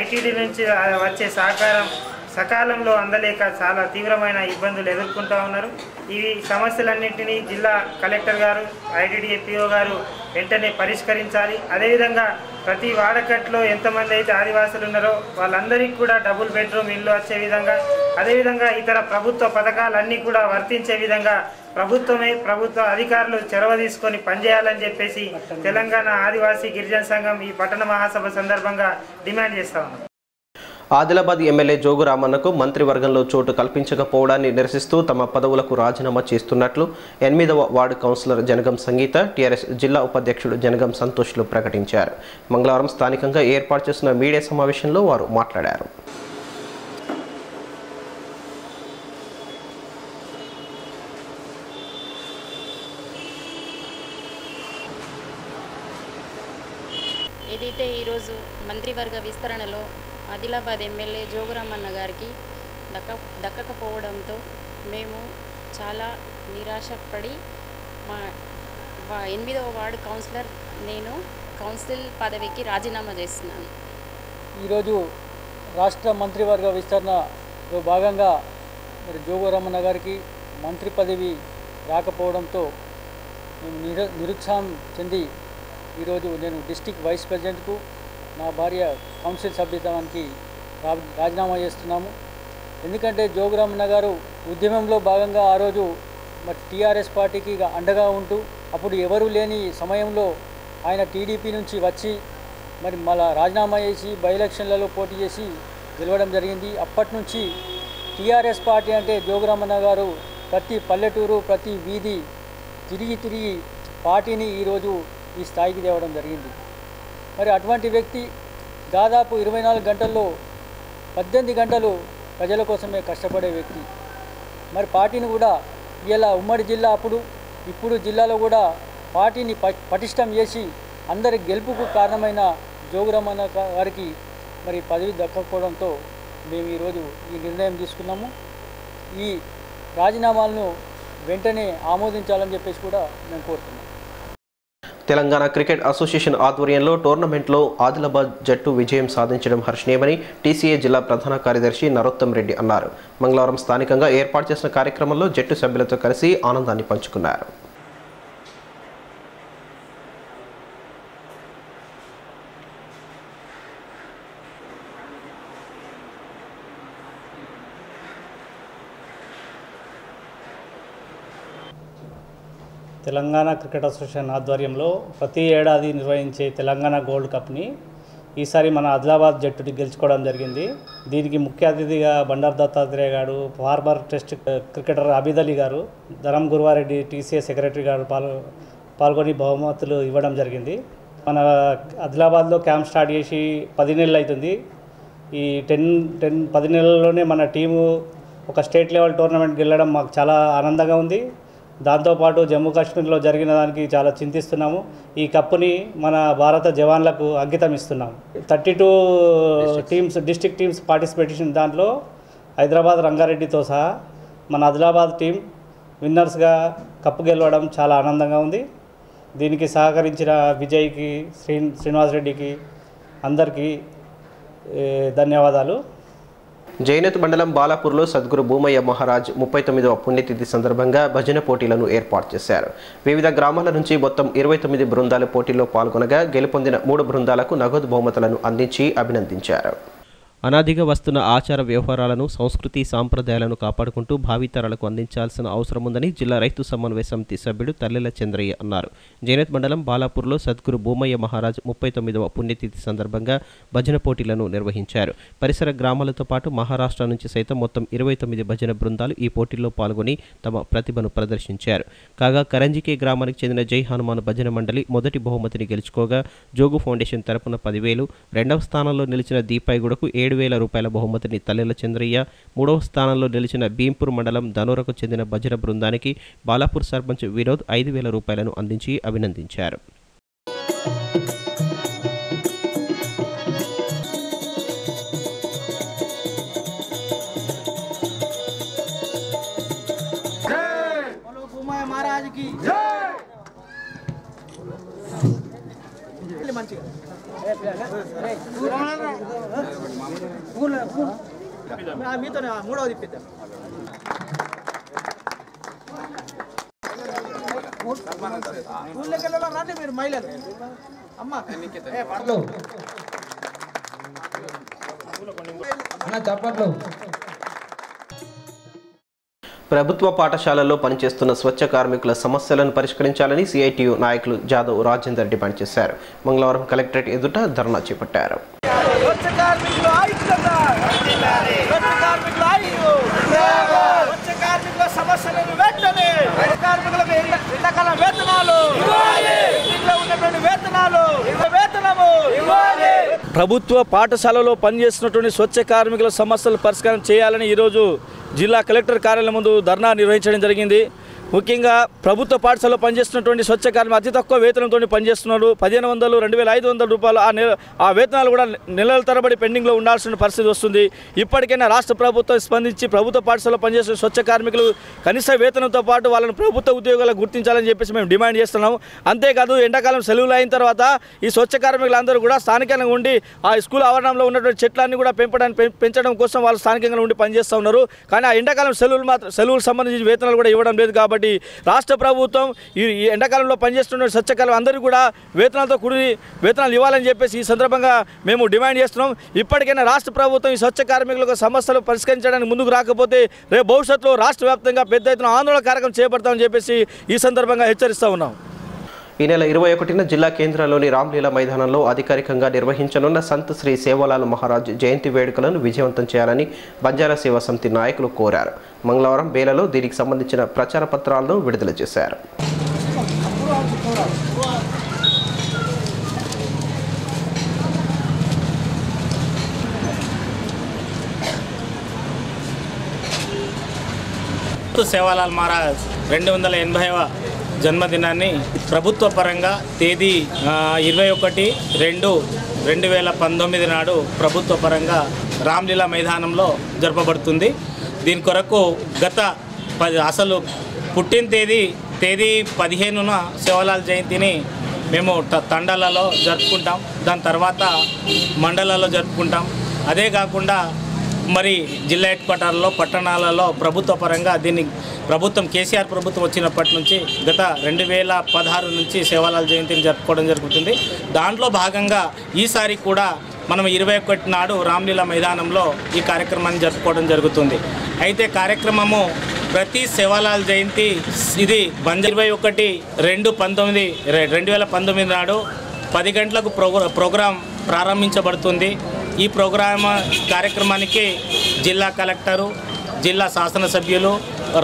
ఐటీడీ నుంచి వచ్చే సహకారం సకాలంలో అందలేక చాలా తీవ్రమైన ఇబ్బందులు ఎదుర్కొంటూ ఉన్నారు. ఈ సమస్యలన్నింటినీ జిల్లా కలెక్టర్ గారు ఐటీడీఏపీఓ గారు వెంటనే పరిష్కరించాలి. అదేవిధంగా ప్రతి వాడకట్లో ఎంతమంది అయితే ఆదివాసులు ఉన్నారో వాళ్ళందరికీ కూడా డబుల్ బెడ్రూమ్ ఇల్లు వచ్చే విధంగా అదేవిధంగా ఇతర ప్రభుత్వ పథకాలన్నీ కూడా వర్తించే విధంగా ప్రభుత్వమే ప్రభుత్వ అధికారులు చొరవ తీసుకొని పనిచేయాలని చెప్పేసి తెలంగాణ ఆదివాసీ గిరిజన సంఘం ఈ పట్టణ మహాసభ సందర్భంగా డిమాండ్ చేస్తా ఉన్నాం ఆదిలాబాద్ ఎమ్మెల్యే జోగు రామన్నకు మంత్రివర్గంలో చోటు కల్పించకపోవడాన్ని నిరసిస్తూ తమ పదవులకు రాజీనామా చేస్తున్నట్లు ఎనిమిదవ ward councillor Janagam Sangeetha TRS జిల్లా ఉపాధ్యక్షుడు జనగం సంతోష్లు ప్రకటించారు. మంగళవారం స్థానికంగా ఏర్పాటు చేసిన మీడియా సమావేశంలో వారు మాట్లాడారు ఏదైతే ఈరోజు మంత్రివర్గ విస్తరణలో ఆదిలాబాద్ ఎమ్మెల్యే జోగురామన్న గారికి దక్క దక్కకపోవడంతో మేము చాలా నిరాశపడి మా ఎనిమిదవ వార్డు కౌన్సిలర్ నేను కౌన్సిల్ పదవికి రాజీనామా చేస్తున్నాను. ఈరోజు రాష్ట్ర మంత్రివర్గ విస్తరణలో భాగంగా మరి జోగురామన్న గారికి మంత్రి పదవి రాకపోవడంతో మేము నిరు నిరుత్సాహం చెంది ఈరోజు నేను డిస్టిక్ వైస్ ప్రెసిడెంట్కు నా భార్య కౌన్సిల్ సభ్యత్వానికి రా రాజీనామా చేస్తున్నాము. ఎందుకంటే జోగురామన్న గారు ఉద్యమంలో భాగంగా ఆ రోజు మరి టీఆర్ఎస్ పార్టీకి ఇక అండగా ఉంటూ అప్పుడు ఎవరు లేని సమయంలో ఆయన టీడీపీ నుంచి వచ్చి మరి మళ్ళా రాజీనామా చేసి బై ఎలక్షన్లలో పోటీ చేసి గెలవడం జరిగింది. అప్పటి నుంచి టీఆర్ఎస్ పార్టీ అంటే జోగురామన్న గారు ప్రతి పల్లెటూరు ప్రతి వీధి తిరిగి తిరిగి పార్టీని ఈరోజు ఈ స్థాయికి తేవడం జరిగింది. మరి అటువంటి వ్యక్తి దాదాపు ఇరవై నాలుగు గంటల్లో పద్దెనిమిది గంటలు ప్రజల కోసమే కష్టపడే వ్యక్తి. మరి పార్టీని కూడా ఇలా ఉమ్మడి జిల్లా అప్పుడు ఇప్పుడు జిల్లాలో కూడా పార్టీని ప- పటిష్టం చేసి అందరి గెలుపుకు కారణమైన జోగురమణ గారికి మరి పదవి దక్కకపోవడంతో మేము ఈరోజు ఈ నిర్ణయం తీసుకున్నాము. ఈ రాజీనామాలను వెంటనే ఆమోదించాలని చెప్పేసి కూడా మేము కోరుతున్నాం. తెలంగాణ క్రికెట్ అసోసియేషన్ ఆధ్వర్యంలో టోర్నమెంట్లో ఆదిలాబాద్ జట్టు విజయం సాధించడం హర్షణీయమని టీసీఏ జిల్లా ప్రధాన కార్యదర్శి నరోత్తం రెడ్డి అన్నారు. మంగళవారం స్థానికంగా ఏర్పాటు చేసిన కార్యక్రమంలో జట్టు సభ్యులతో కలిసి ఆనందాన్ని పంచుకున్నారు. తెలంగాణ క్రికెట్ అసోసియేషన్ ఆధ్వర్యంలో ప్రతి ఏడాది నిర్వహించే తెలంగాణ గోల్డ్ కప్ని ఈసారి మన ఆదిలాబాద్ జట్టుని గెలుచుకోవడం జరిగింది. దీనికి ముఖ్య అతిథిగా Bandaru Dattatreya garu former test cricketer Abid Ali garu Dharam Guruvareddy TCA secretary గారు పాల్గొని బహుమతులు ఇవ్వడం జరిగింది. మన ఆదిలాబాద్లో క్యాంప్ స్టార్ట్ చేసి పది నెలలు అవుతుంది ఈ టెన్ టెన్ పది నెలల్లోనే మన టీము ఒక స్టేట్ లెవెల్ టోర్నమెంట్కి వెళ్ళడం మాకు చాలా ఆనందంగా ఉంది. దాంతోపాటు జమ్మూ కాశ్మీర్లో జరిగిన దానికి చాలా చింతిస్తున్నాము. ఈ కప్పుని మన భారత జవాన్లకు అంకితం ఇస్తున్నాము thirty two teams district teams participation దాంట్లో హైదరాబాద్ రంగారెడ్డితో సహా మన ఆదిలాబాద్ టీం విన్నర్స్గా కప్పు గెలవడం చాలా ఆనందంగా ఉంది. దీనికి సహకరించిన విజయ్కి శ్రీ శ్రీనివాస్ రెడ్డికి అందరికీ ధన్యవాదాలు. జైనత్ మండలం బాలాపూర్లో సద్గురు భూమయ్య మహారాజ్ ముప్పై తొమ్మిదవ పుణ్యతిథి సందర్భంగా భజన పోటీలను ఏర్పాటు చేశారు. వివిధ గ్రామాల నుంచి మొత్తం ఇరవై తొమ్మిది బృందాలు పోటీల్లో పాల్గొనగా గెలుపొందిన మూడు బృందాలకు నగదు బహుమతులను అందించి అభినందించారు. అనాదిగా వస్తున్న ఆచార వ్యవహారాలను సంస్కృతి సాంప్రదాయాలను కాపాడుకుంటూ భావితరాలకు అందించాల్సిన అవసరం ఉందని జిల్లా రైతు సమన్వయ సమితి సభ్యుడు తల్లెల చంద్రయ్య అన్నారు. జైనత్ మండలం బాలాపూర్లో సద్గురు భూమయ్య మహారాజ్ ముప్పై తొమ్మిదవ పుణ్యతిథి సందర్భంగా భజన పోటీలను నిర్వహించారు. పరిసర గ్రామాలతో పాటు మహారాష్ట్ర నుంచి సైతం మొత్తం ఇరవై తొమ్మిది భజన బృందాలు ఈ పోటీల్లో పాల్గొని తమ ప్రతిభను ప్రదర్శించారు. కాగా కరంజికే గ్రామానికి చెందిన జై హనుమాన్ భజన మండలి మొదటి బహుమతిని గెలుచుకోగా జోగు ఫౌండేషన్ తరపున పదివేలు రెండవ స్థానంలో నిలిచిన దీపాయిగూడకు ఏడు ఏడు వేల రూపాయల బహుమతిని తల్లెల చంద్రయ్య మూడవ స్థానంలో నిలిచిన భీంపూర్ మండలం ధనూరకు చెందిన భజన బృందానికి బాలాపూర్ సర్పంచ్ వినోద్ ఐదు వేల రూపాయలను అందించి అభినందించారు. మంచిగా మీతో మూడవది ఇప్పిద్దాం ఊళ్ళోకి రండి మీరు మహిళలు. అమ్మా. చప్పట్లు. ప్రభుత్వ పాఠశాలల్లో పనిచేస్తున్న స్వచ్ఛ కార్మికుల సమస్యలను పరిష్కరించాలని సిఐటియు నాయకులు జాదవ్ రాజేందర్ డిమాండ్ చేశారు మంగళవారం కలెక్టరేట్ ఎదుట ధర్నా చేపట్టారు. వేతనాలు ఇంట్లో ఉన్నటువంటి వేతనాలు ప్రభుత్వ పాఠశాలలో పనిచేస్తున్నటువంటి స్వచ్ఛ కార్మికుల సమస్యలు పరిష్కారం చేయాలని ఈరోజు జిల్లా కలెక్టర్ కార్యాలయం ముందు ధర్నా నిర్వహించడం జరిగింది. ముఖ్యంగా ప్రభుత్వ పాఠశాలలో పనిచేస్తున్నటువంటి స్వచ్ఛ కార్మికులు అతి తక్కువ వేతనంతో పనిచేస్తున్నారు. పదిహేను వందలు రెండు వేల ఐదు వందల రూపాయలు ఆ ఆ వేతనాలు కూడా నెలల తరబడి పెండింగ్లో ఉండాల్సిన పరిస్థితి వస్తుంది. ఇప్పటికైనా రాష్ట్ర ప్రభుత్వం స్పందించి ప్రభుత్వ పాఠశాలలో పనిచేస్తున్న స్వచ్ఛ కార్మికులు కనీస వేతనంతో పాటు వాళ్ళని ప్రభుత్వ ఉద్యోగాలకు గుర్తించాలని చెప్పేసి మేము డిమాండ్ చేస్తున్నాము. అంతేకాదు ఎండాకాలం సెలవులు అయిన తర్వాత ఈ స్వచ్ఛ కార్మికులందరూ కూడా స్థానికంగా ఉండి ఆ స్కూల్ ఆవరణంలో ఉన్నటువంటి చెట్లన్నీ కూడా పెంపడానికి పెం- పెంచడం కోసం వాళ్ళు స్థానికంగా ఉండి పనిచేస్తూ ఉన్నారు. కానీ ఆ ఎండాకాలం సెలవులు మాత్రం సెలవులకు సంబంధించి వేతనాలు కూడా ఇవ్వడం లేదు కాబట్టి రాష్ట్ర ప్రభుత్వం ఈ ఎండాకాలంలో పనిచేస్తున్న స్వచ్ఛకాలం అందరికీ కూడా వేతనాలతో కూడి వేతనాలు ఇవ్వాలని చెప్పేసి ఈ సందర్భంగా మేము డిమాండ్ చేస్తున్నాం. ఇప్పటికైనా రాష్ట్ర ప్రభుత్వం ఈ స్వచ్ఛ కార్మికులకు సమస్యలు పరిష్కరించడానికి ముందుకు రాకపోతే రేపు భవిష్యత్తులో రాష్ట్ర వ్యాప్తంగా పెద్ద ఎత్తున ఆందోళన కార్యక్రమం చేపడతామని చెప్పేసి ఈ సందర్భంగా హెచ్చరిస్తూ ఉన్నాం. ఈ నెల ఇరవై ఒకటిన జిల్లా కేంద్రంలోని రామ్లీలా మైదానంలో అధికారికంగా నిర్వహించనున్న సంత్ శ్రీ సేవలాల్ మహారాజ్ జయంతి వేడుకలను విజయవంతం చేయాలని బంజారా సేవా సమితి నాయకులు కోరారు. మంగళవారం బేలలో దీనికి సంబంధించిన ప్రచార పత్రాలను విడుదల చేశారు. సేవాలాల్ మహారాజ్ రెండు వందల ఎనభైవ జన్మదినాన్ని ప్రభుత్వ పరంగా తేదీ ఇరవై ఒకటి రెండు రెండు వేల పంతొమ్మిది నాడు ప్రభుత్వ పరంగా రామ్లీలా మైదానంలో జరపబడుతుంది. దీని కొరకు గత పది అసలు పుట్టిన తేదీ తేదీ పదిహేనున శివలాల్ జయంతిని మేము ట- తండాలలో జరుపుకుంటాం. దాని తర్వాత మండలాల్లో జరుపుకుంటాం. అదే కాకుండా మరి జిల్లా హెడ్ క్వార్టర్లో పట్టణాలలో ప్రభుత్వ పరంగా దీన్ని ప్రభుత్వం కేసీఆర్ ప్రభుత్వం వచ్చినప్పటి నుంచి గత రెండు వేల పదహారు నుంచి సేవాలాల్ జయంతిని జరుపుకోవడం జరుగుతుంది. దాంట్లో భాగంగా ఈసారి కూడా మనం ఇరవై ఒకటి నాడు రామ్లీలా మైదానంలో ఈ కార్యక్రమాన్ని జరుపుకోవడం జరుగుతుంది. అయితే కార్యక్రమము ప్రతి సేవాలాల్ జయంతి ఇది బంద్ ఇరవై ఒకటి రెండు పంతొమ్మిది రె- రెండు వేల పంతొమ్మిది నాడు పది గంటలకు ప్రోగ్రా ప్రోగ్రాం ప్రారంభించబడుతుంది. ఈ ప్రోగ్రామ్ కార్యక్రమానికి జిల్లా కలెక్టరు జిల్లా శాసనసభ్యులు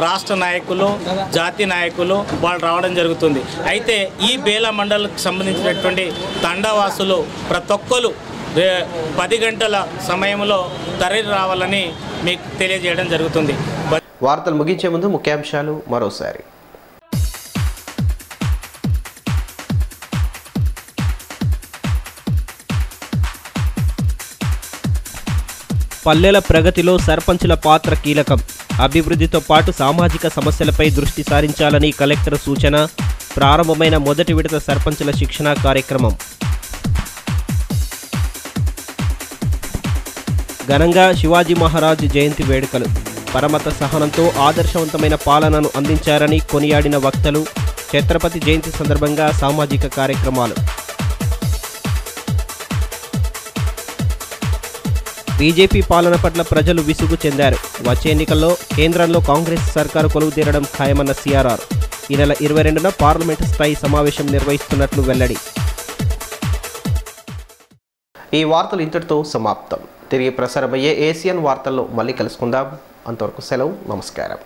రాష్ట్ర నాయకులు జాతి నాయకులు వాళ్ళు రావడం జరుగుతుంది. అయితే ఈ బేల మండలకు సంబంధించినటువంటి తండావాసులు ప్రతి ఒక్కరు పది గంటల సమయంలో తరలి రావాలని మీకు తెలియజేయడం జరుగుతుంది. వార్తలు ముగించే ముందు ముఖ్యాంశాలు మరోసారి. పల్లెల ప్రగతిలో సర్పంచుల పాత్ర కీలకం. అభివృద్ధితో పాటు సామాజిక సమస్యలపై దృష్టి సారించాలని కలెక్టర్ సూచన ప్రారంభమైన మొదటి విడత సర్పంచుల శిక్షణ కార్యక్రమం. ఘనంగా శివాజీ మహారాజ్ జయంతి వేడుకలు. పరమత సహనంతో ఆదర్శవంతమైన పాలనను అందించారని కొనియాడిన వక్తలు ఛత్రపతి జయంతి సందర్భంగా సామాజిక కార్యక్రమాలు. బీజేపీ పాలన పట్ల ప్రజలు విసుగు చెందారు. వచ్చే ఎన్నికల్లో కేంద్రంలో కాంగ్రెస్ సర్కారు కొలువు తీరడం ఖాయమన్న సీఆర్ఆర్. ఈ నెల ఇరవై రెండున పార్లమెంటు స్థాయి సమావేశం నిర్వహిస్తున్నట్లు వెల్లడి. ఈ వార్తలు ఇంతటితో సమాప్తం. తిరిగి ప్రసారమయ్యే ఏసియన్ వార్తల్లో మళ్ళీ కలుసుకుందాం. అంతవరకు సెలవు నమస్కారం.